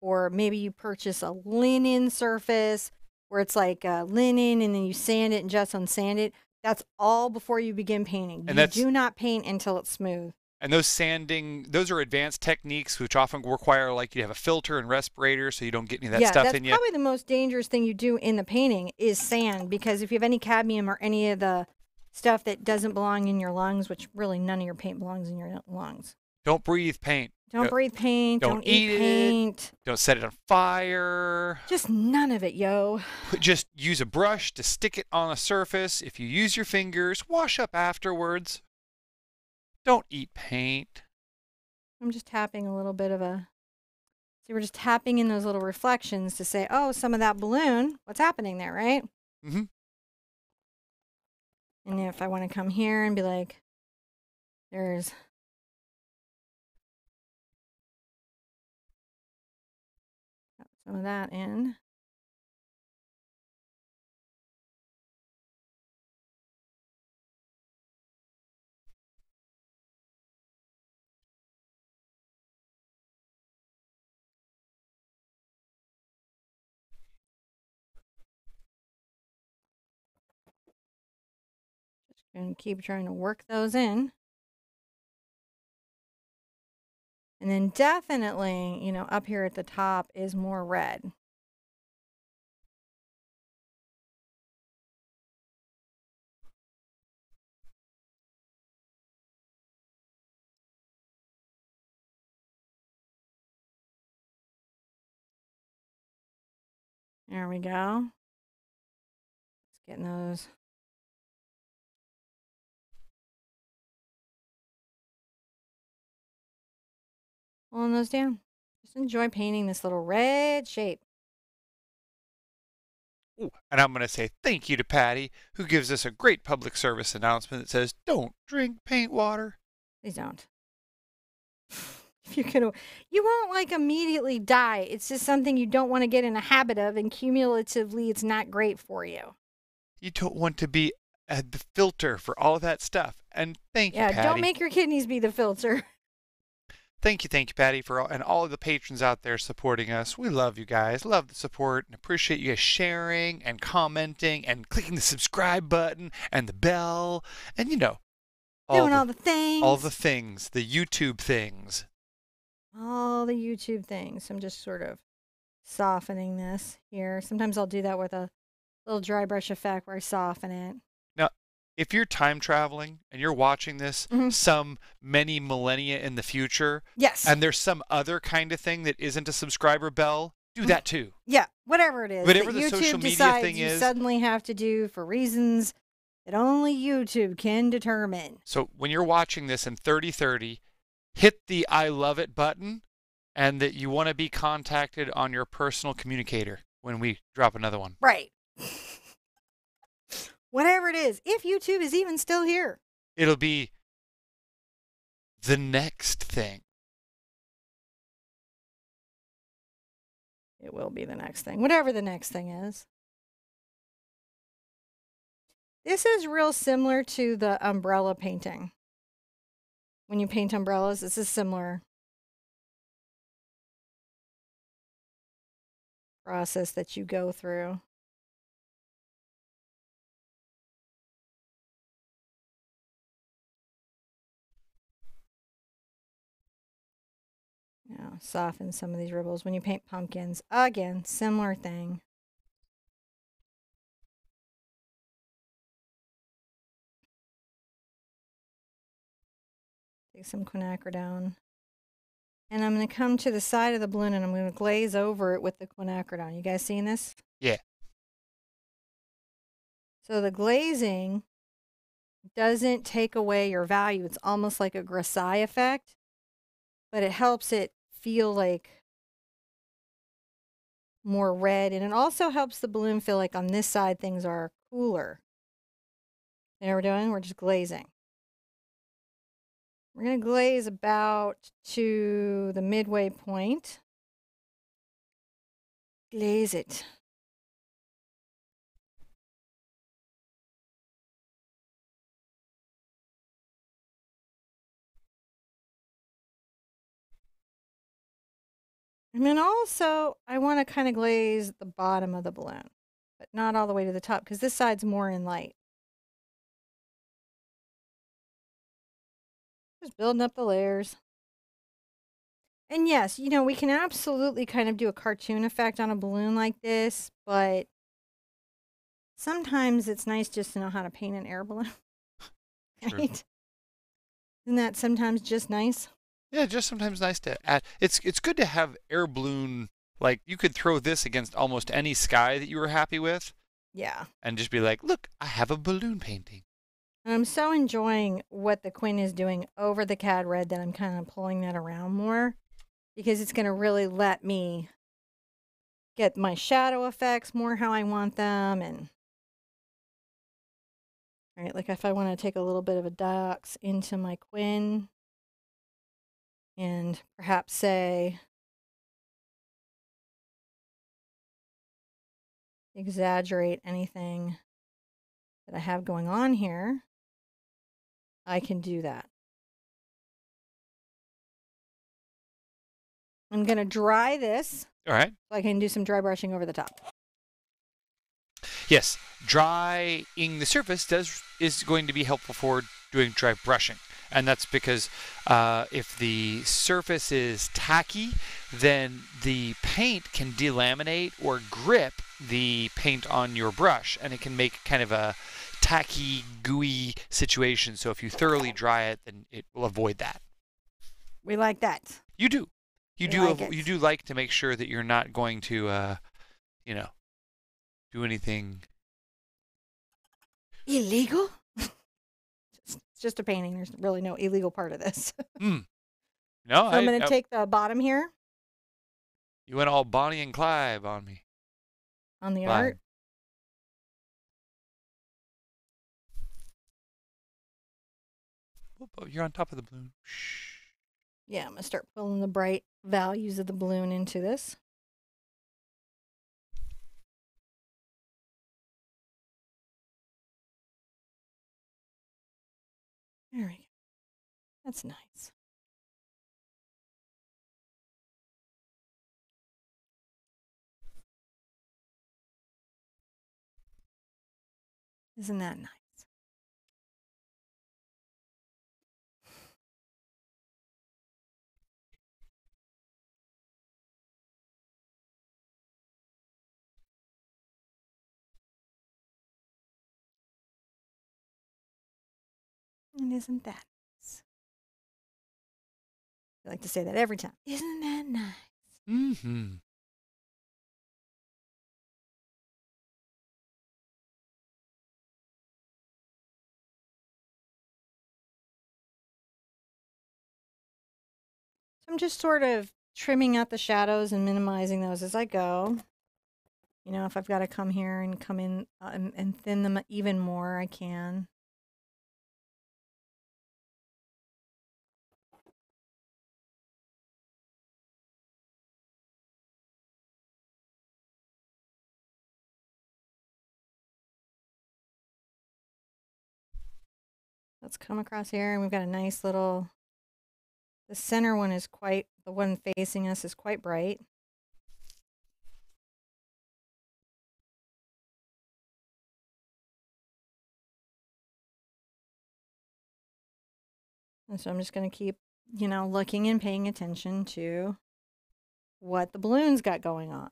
or maybe you purchase a linen surface where it's like uh, linen, and then you sand it and just unsand it. That's all before you begin painting. And you that's- do not paint until it's smooth. And those sanding, those are advanced techniques which often require like you have a filter and respirator so you don't get any of that yeah, stuff that's in you. probably the most dangerous thing you do in the painting is sand because if you have any cadmium or any of the stuff that doesn't belong in your lungs, which really none of your paint belongs in your lungs. Don't breathe paint. Don't breathe paint. don't Don't, eat, eat it. paint. Don't set it on fire. Just none of it, yo. Just use a brush to stick it on a surface. If you use your fingers, wash up afterwards. Don't eat paint. I'm just tapping a little bit of a. See, we're just tapping in those little reflections to say, oh, some of that balloon, what's happening there, right? Mm-hmm. And if I want to come here and be like, there's. Some of that in. Just gonna keep trying to work those in. And then definitely, you know, up here at the top is more red. There we go. Just getting those. Pulling those down. Just enjoy painting this little red shape. Ooh, and I'm going to say thank you to Patty, who gives us a great public service announcement that says, don't drink paint water. Please don't. If you're gonna, you won't like immediately die. It's just something you don't want to get in a habit of, and cumulatively, it's not great for you. You don't want to be uh, the filter for all of that stuff. And thank Yeah, you, Patty. don't make your kidneys be the filter. Thank you, thank you, Patty, for all, and all of the patrons out there supporting us. We love you guys, love the support, and appreciate you guys sharing and commenting and clicking the subscribe button and the bell, and you know, all Doing the, all the things. all the things, the YouTube things. all the YouTube things. I'm just sort of softening this here. Sometimes I'll do that with a little dry brush effect where I soften it. If you're time traveling and you're watching this Mhm. some many millennia in the future, Yes. and there's some other kind of thing that isn't a subscriber bell, do that too. yeah, whatever it is. Whatever the YouTube social media decides thing you is. suddenly have to do for reasons that only YouTube can determine. So when you're watching this in 3030, hit the I love it button and that you want to be contacted on your personal communicator when we drop another one. Right. Whatever it is. If YouTube is even still here. It'll be the next thing. It will be the next thing, whatever the next thing is. This is real similar to the umbrella painting. When you paint umbrellas, this is similar process that you go through. Know, soften some of these ripples. When you paint pumpkins, again, similar thing. Take some quinacridone. And I'm going to come to the side of the balloon and I'm going to glaze over it with the quinacridone. You guys seeing this? Yeah. So the glazing doesn't take away your value. It's almost like a grisaille effect, but it helps it feel like more red. And it also helps the balloon feel like on this side things are cooler. Know what we're doing? We're just glazing. We're going to glaze about to the midway point. Glaze it. And then also, I want to kind of glaze the bottom of the balloon, but not all the way to the top because this side's more in light. Just building up the layers. And yes, you know, we can absolutely kind of do a cartoon effect on a balloon like this, but sometimes it's nice just to know how to paint an air balloon. Sure. right? Isn't that sometimes just nice? Yeah, just sometimes nice to add. It's it's good to have air balloon. Like you could throw this against almost any sky that you were happy with, Yeah. and just be like, "Look, I have a balloon painting." I'm so enjoying what the Quinn is doing over the CAD red that I'm kind of pulling that around more because it's going to really let me get my shadow effects more how I want them. And, all right, like if I want to take a little bit of a diox into my Quinn and perhaps say, exaggerate anything that I have going on here, I can do that. I'm going to dry this All right. so I can do some dry brushing over the top. Yes, drying the surface does is going to be helpful for doing dry brushing, and that's because uh, if the surface is tacky, then the paint can delaminate or grip the paint on your brush, and it can make kind of a tacky, gooey situation. So if you thoroughly dry it, then it will avoid that. We like that. You do, you We do, like it. you do like to make sure that you're not going to, uh, you know, do anything Illegal? It's just a painting. There's really no illegal part of this. so Hmm. No, I, I'm going to take the bottom here you went all Bonnie and Clyde on me. on the art. Oh, you're on top of the balloon. Shh. Yeah, I'm going to start pulling the bright values of the balloon into this. There we go. That's nice. Isn't that nice? And isn't that nice? I like to say that every time. Isn't that nice? Mm-hmm. So I'm just sort of trimming out the shadows and minimizing those as I go. You know, if I've got to come here and come in uh, and, and thin them even more, I can. Let's come across here and we've got a nice little the center one is quite the one facing us is quite bright. And so I'm just going to keep, you know, looking and paying attention to what the balloon's got going on.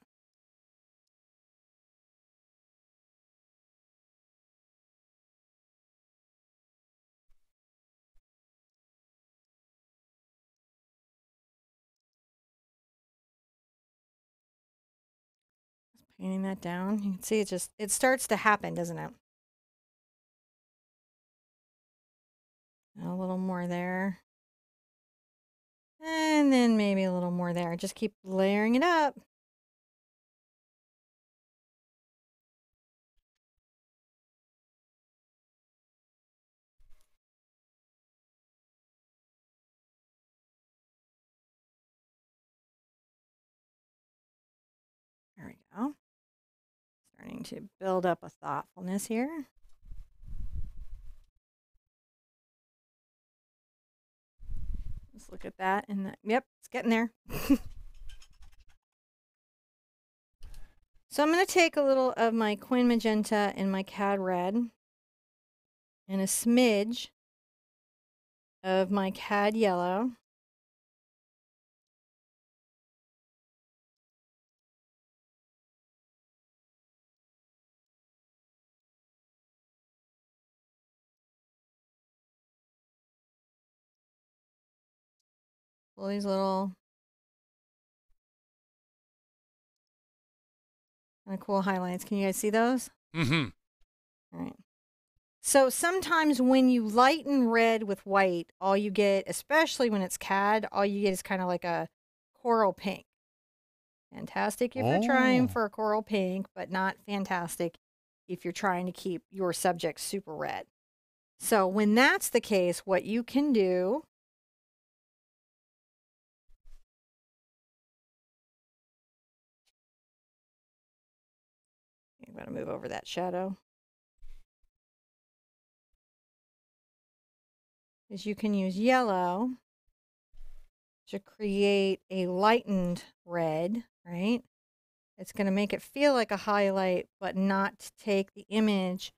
Painting that down. You can see it just it starts to happen, doesn't it? A little more there. And then maybe a little more there. Just keep layering it up. Starting to build up a thoughtfulness here. Let's look at that. And that, yep, it's getting there. so I'm going to take a little of my Quin Magenta and my Cad Red and a smidge of my Cad Yellow. All these little kind of cool highlights. Can you guys see those? Mm-hmm. All right. So sometimes when you lighten red with white, all you get, especially when it's CAD, all you get is kind of like a coral pink. Fantastic if you're trying Oh. for a coral pink, but not fantastic if you're trying to keep your subject super red. So when that's the case, what you can do I'm going to move over that shadow. Is you can use yellow to create a lightened red, right? It's going to make it feel like a highlight, but not take the image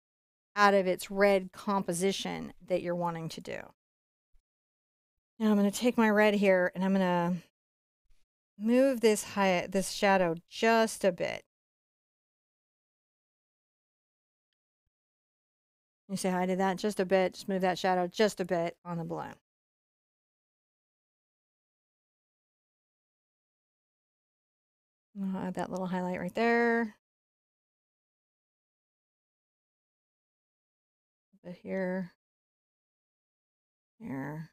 out of its red composition that you're wanting to do. Now I'm going to take my red here and I'm going to move this high, this shadow just a bit. You see how I did that just a bit? Just move that shadow just a bit on the balloon. I'll add that little highlight right there. A bit here. Here.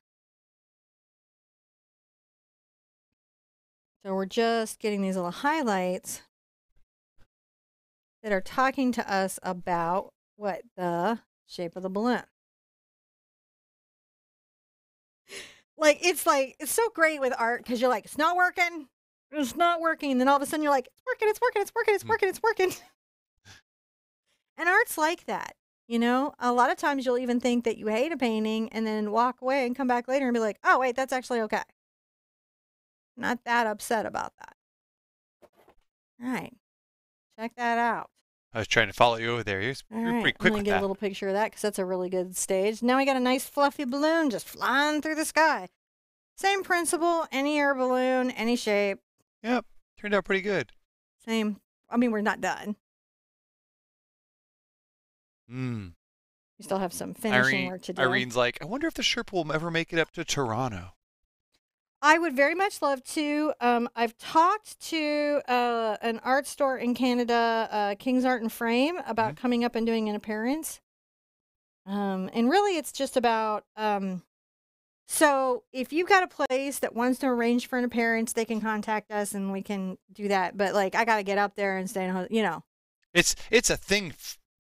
So we're just getting these little highlights that are talking to us about what the shape of the balloon. Like it's like it's so great with art because you're like it's not working, it's not working, and then all of a sudden you're like it's working, it's working, it's working, it's Mm. working, it's working. and art's like that, you know. A lot of times you'll even think that you hate a painting and then walk away and come back later and be like, oh wait, that's actually okay. Not that upset about that. All right, check that out. I was trying to follow you over there. You're, you're right, pretty I'm quick gonna with get that. a little picture of that because that's a really good stage. Now we got a nice fluffy balloon just flying through the sky. Same principle, any air balloon, any shape, Yep. Turned out pretty good. same. I mean, we're not done. Mm. We still have some finishing Irene, work to do. Irene's like, I wonder if the Sherpa will ever make it up to Toronto. I would very much love to. Um, I've talked to uh, an art store in Canada, uh, King's Art and Frame, about coming up and doing an appearance. Um, and really, it's just about. Um, so, if you've got a place that wants to arrange for an appearance, they can contact us and we can do that. But like, I got to get up there and stay in, a you know, It's it's a thing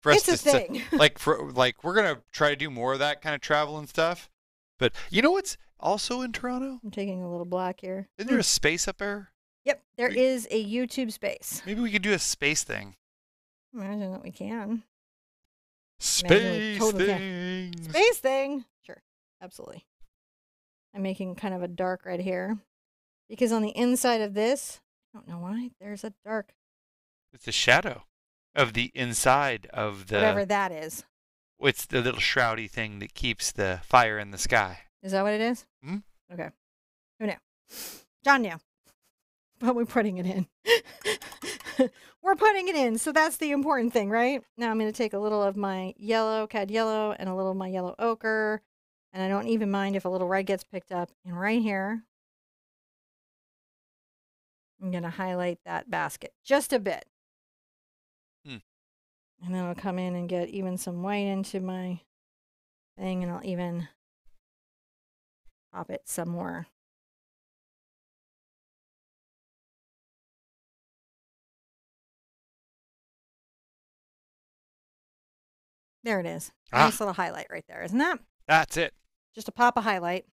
for us it's a to to- thing. like for like we're gonna try to do more of that kind of travel and stuff. But you know what's also in Toronto? I'm taking a little black here. Isn't there a hmm. space up there? Yep, there We- is a YouTube space. Maybe we could do a space thing. Imagine that we can. Space totally. Space thing. Sure. Absolutely. I'm making kind of a dark red here because on the inside of this, I don't know why, there's a dark, It's a shadow of the inside of the. whatever that is. It's the little shroudy thing that keeps the fire in the sky. Is that what it is? Mhm. Okay. Who knew? John knew. but we're putting it in. we're putting it in. So that's the important thing, right? Now I'm going to take a little of my yellow, cad yellow, and a little of my yellow ochre. And I don't even mind if a little red gets picked up. And right here, I'm going to highlight that basket just a bit. Hmm. And then I'll come in and get even some white into my thing, and I'll even pop it some more. There it is. Ah. Nice little highlight right there, isn't that? That's it. Just a pop of highlight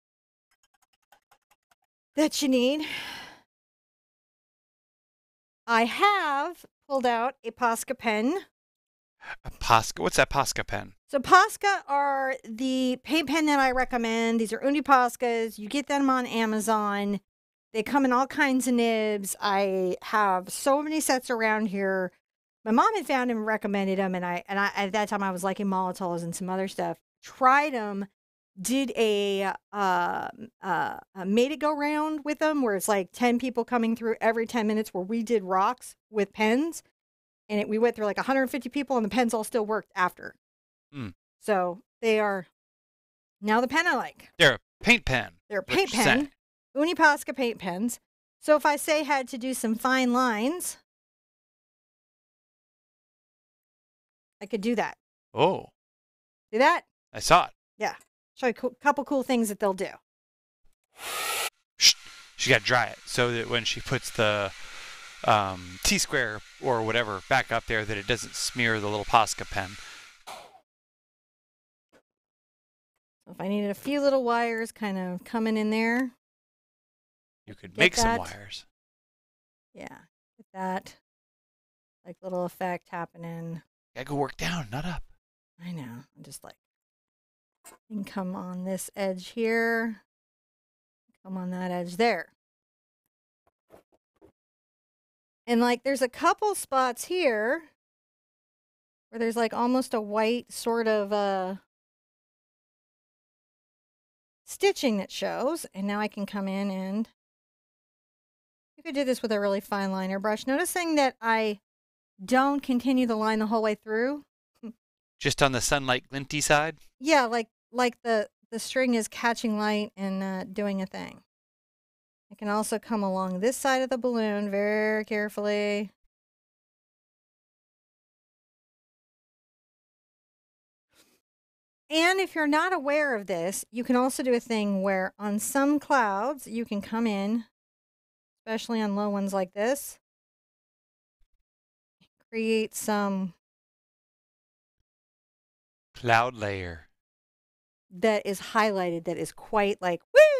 that you need. I have pulled out a Posca pen. A Posca. What's that Posca pen? So Posca are the paint pen that I recommend. These are Uni Poscas. You get them on Amazon. They come in all kinds of nibs. I have so many sets around here. My mom had found them and recommended them, and I and I at that time I was liking Molotows and some other stuff. Tried them, did a uh, uh, uh, made it go round with them where it's like ten people coming through every ten minutes where we did rocks with pens, and it, we went through like 150 people and the pens all still worked after. Hmm. So they are now the pen I like. They're a paint pen. They're a paint pen. Uniposca paint pens. So if I say had to do some fine lines, I could do that. Oh, Do that. I saw it. Yeah. Show you a couple cool things that they'll do. She got to dry it so that when she puts the um, T square or whatever back up there, that it doesn't smear the little Posca pen. If I needed a few little wires kind of coming in there, You could make some wires. yeah, get that like little effect happening. Gotta go work down, not up. I know. I'm just like, and come on this edge here, come on that edge there. And like, there's a couple spots here where there's like almost a white sort of uh, stitching that shows. And now I can come in and you could do this with a really fine liner brush. Noticing that I don't continue the line the whole way through. Just on the sunlight glinty side. Yeah, like like the the string is catching light and uh, doing a thing. I can also come along this side of the balloon very carefully. And if you're not aware of this, you can also do a thing where on some clouds you can come in, especially on low ones like this, create some Cloud layer. that is highlighted that is quite like woo.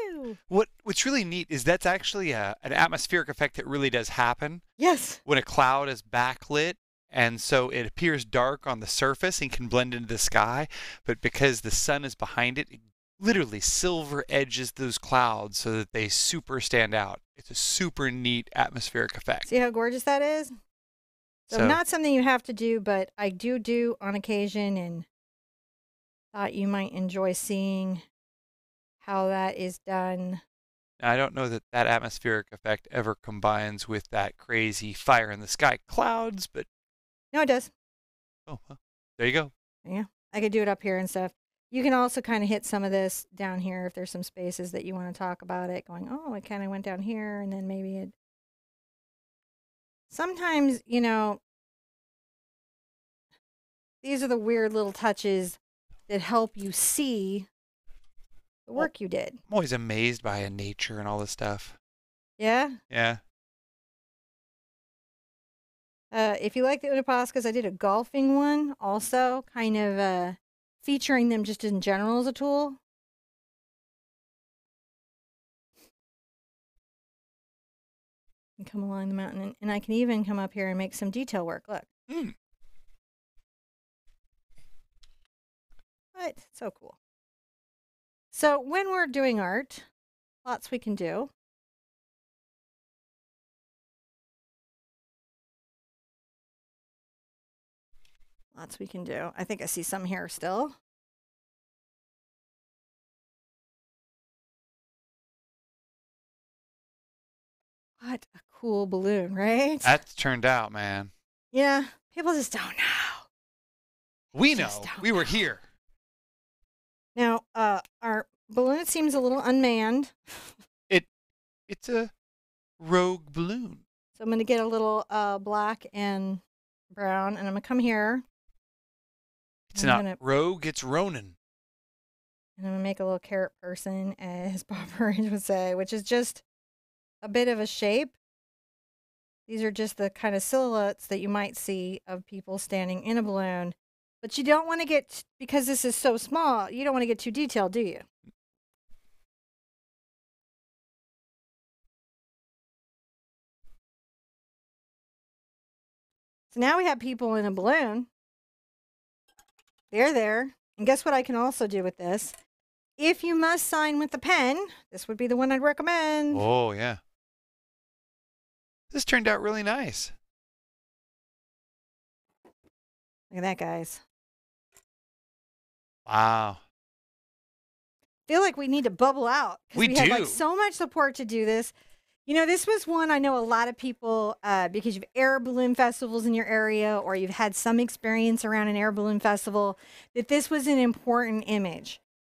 What What's really neat is that's actually a, an atmospheric effect that really does happen Yes. when a cloud is backlit. And so it appears dark on the surface and can blend into the sky. But because the sun is behind it, it literally silver edges those clouds so that they super stand out. It's a super neat atmospheric effect. See how gorgeous that is? So, So- not something you have to do, but I do do on occasion and thought you might enjoy seeing how that is done. I don't know that that atmospheric effect ever combines with that crazy fire in the sky clouds, but No, it does. oh, well, there you go. Yeah, I could do it up here and stuff. You can also kind of hit some of this down here if there's some spaces that you want to talk about it, going, oh, it kind of went down here, and then maybe it. Sometimes, you know, these are the weird little touches that help you see the work you did. I'm always amazed by nature and all this stuff. Yeah. Yeah. Uh, if you like the Uniposcas, I did a golfing one also, kind of uh, featuring them just in general as a tool. And come along the mountain, and, and I can even come up here and make some detail work. Look, Hmm. what? So cool. So when we're doing art, lots we can do. Lots we can do. I think I see some here still. What a cool balloon, right? That's turned out, man. yeah, people just don't know. We know. We were know. here. Now, uh, our balloon seems a little unmanned, It, It's a rogue balloon. so I'm gonna get a little uh black and brown, and I'm gonna come here It's I'm not gonna- rogue, it's Ronin. and I'm gonna make a little carrot person, as Bob Orange would say, which is just a bit of a shape. These are just the kind of silhouettes that you might see of people standing in a balloon. But you don't want to get, because this is so small, you don't want to get too detailed, do you? So now we have people in a balloon. They're there. And guess what I can also do with this? If you must sign with the pen, this would be the one I'd recommend. Oh, yeah. This turned out really nice. Look at that, guys. Wow. feel like we need to bubble out 'cause We we have like so much support to do this. You know, this was one I know a lot of people uh, because you've air balloon festivals in your area or you've had some experience around an air balloon festival. That this was an important image,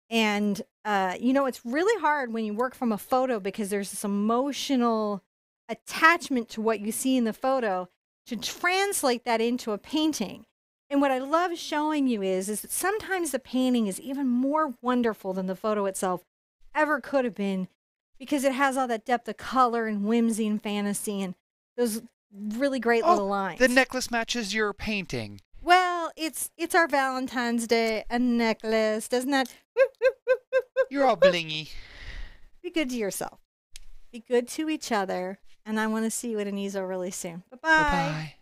and uh, you know, it's really hard when you work from a photo because there's this emotional attachment to what you see in the photo to translate that into a painting. And what I love showing you is, is that sometimes the painting is even more wonderful than the photo itself ever could have been because it has all that depth of color and whimsy and fantasy and those really great Oh, little lines. The necklace matches your painting. well, it's it's our Valentine's Day, a necklace, doesn't that? You're all blingy. Be good to yourself. Be good to each other. And I want to see you at Anizo really soon. Bye Bye bye.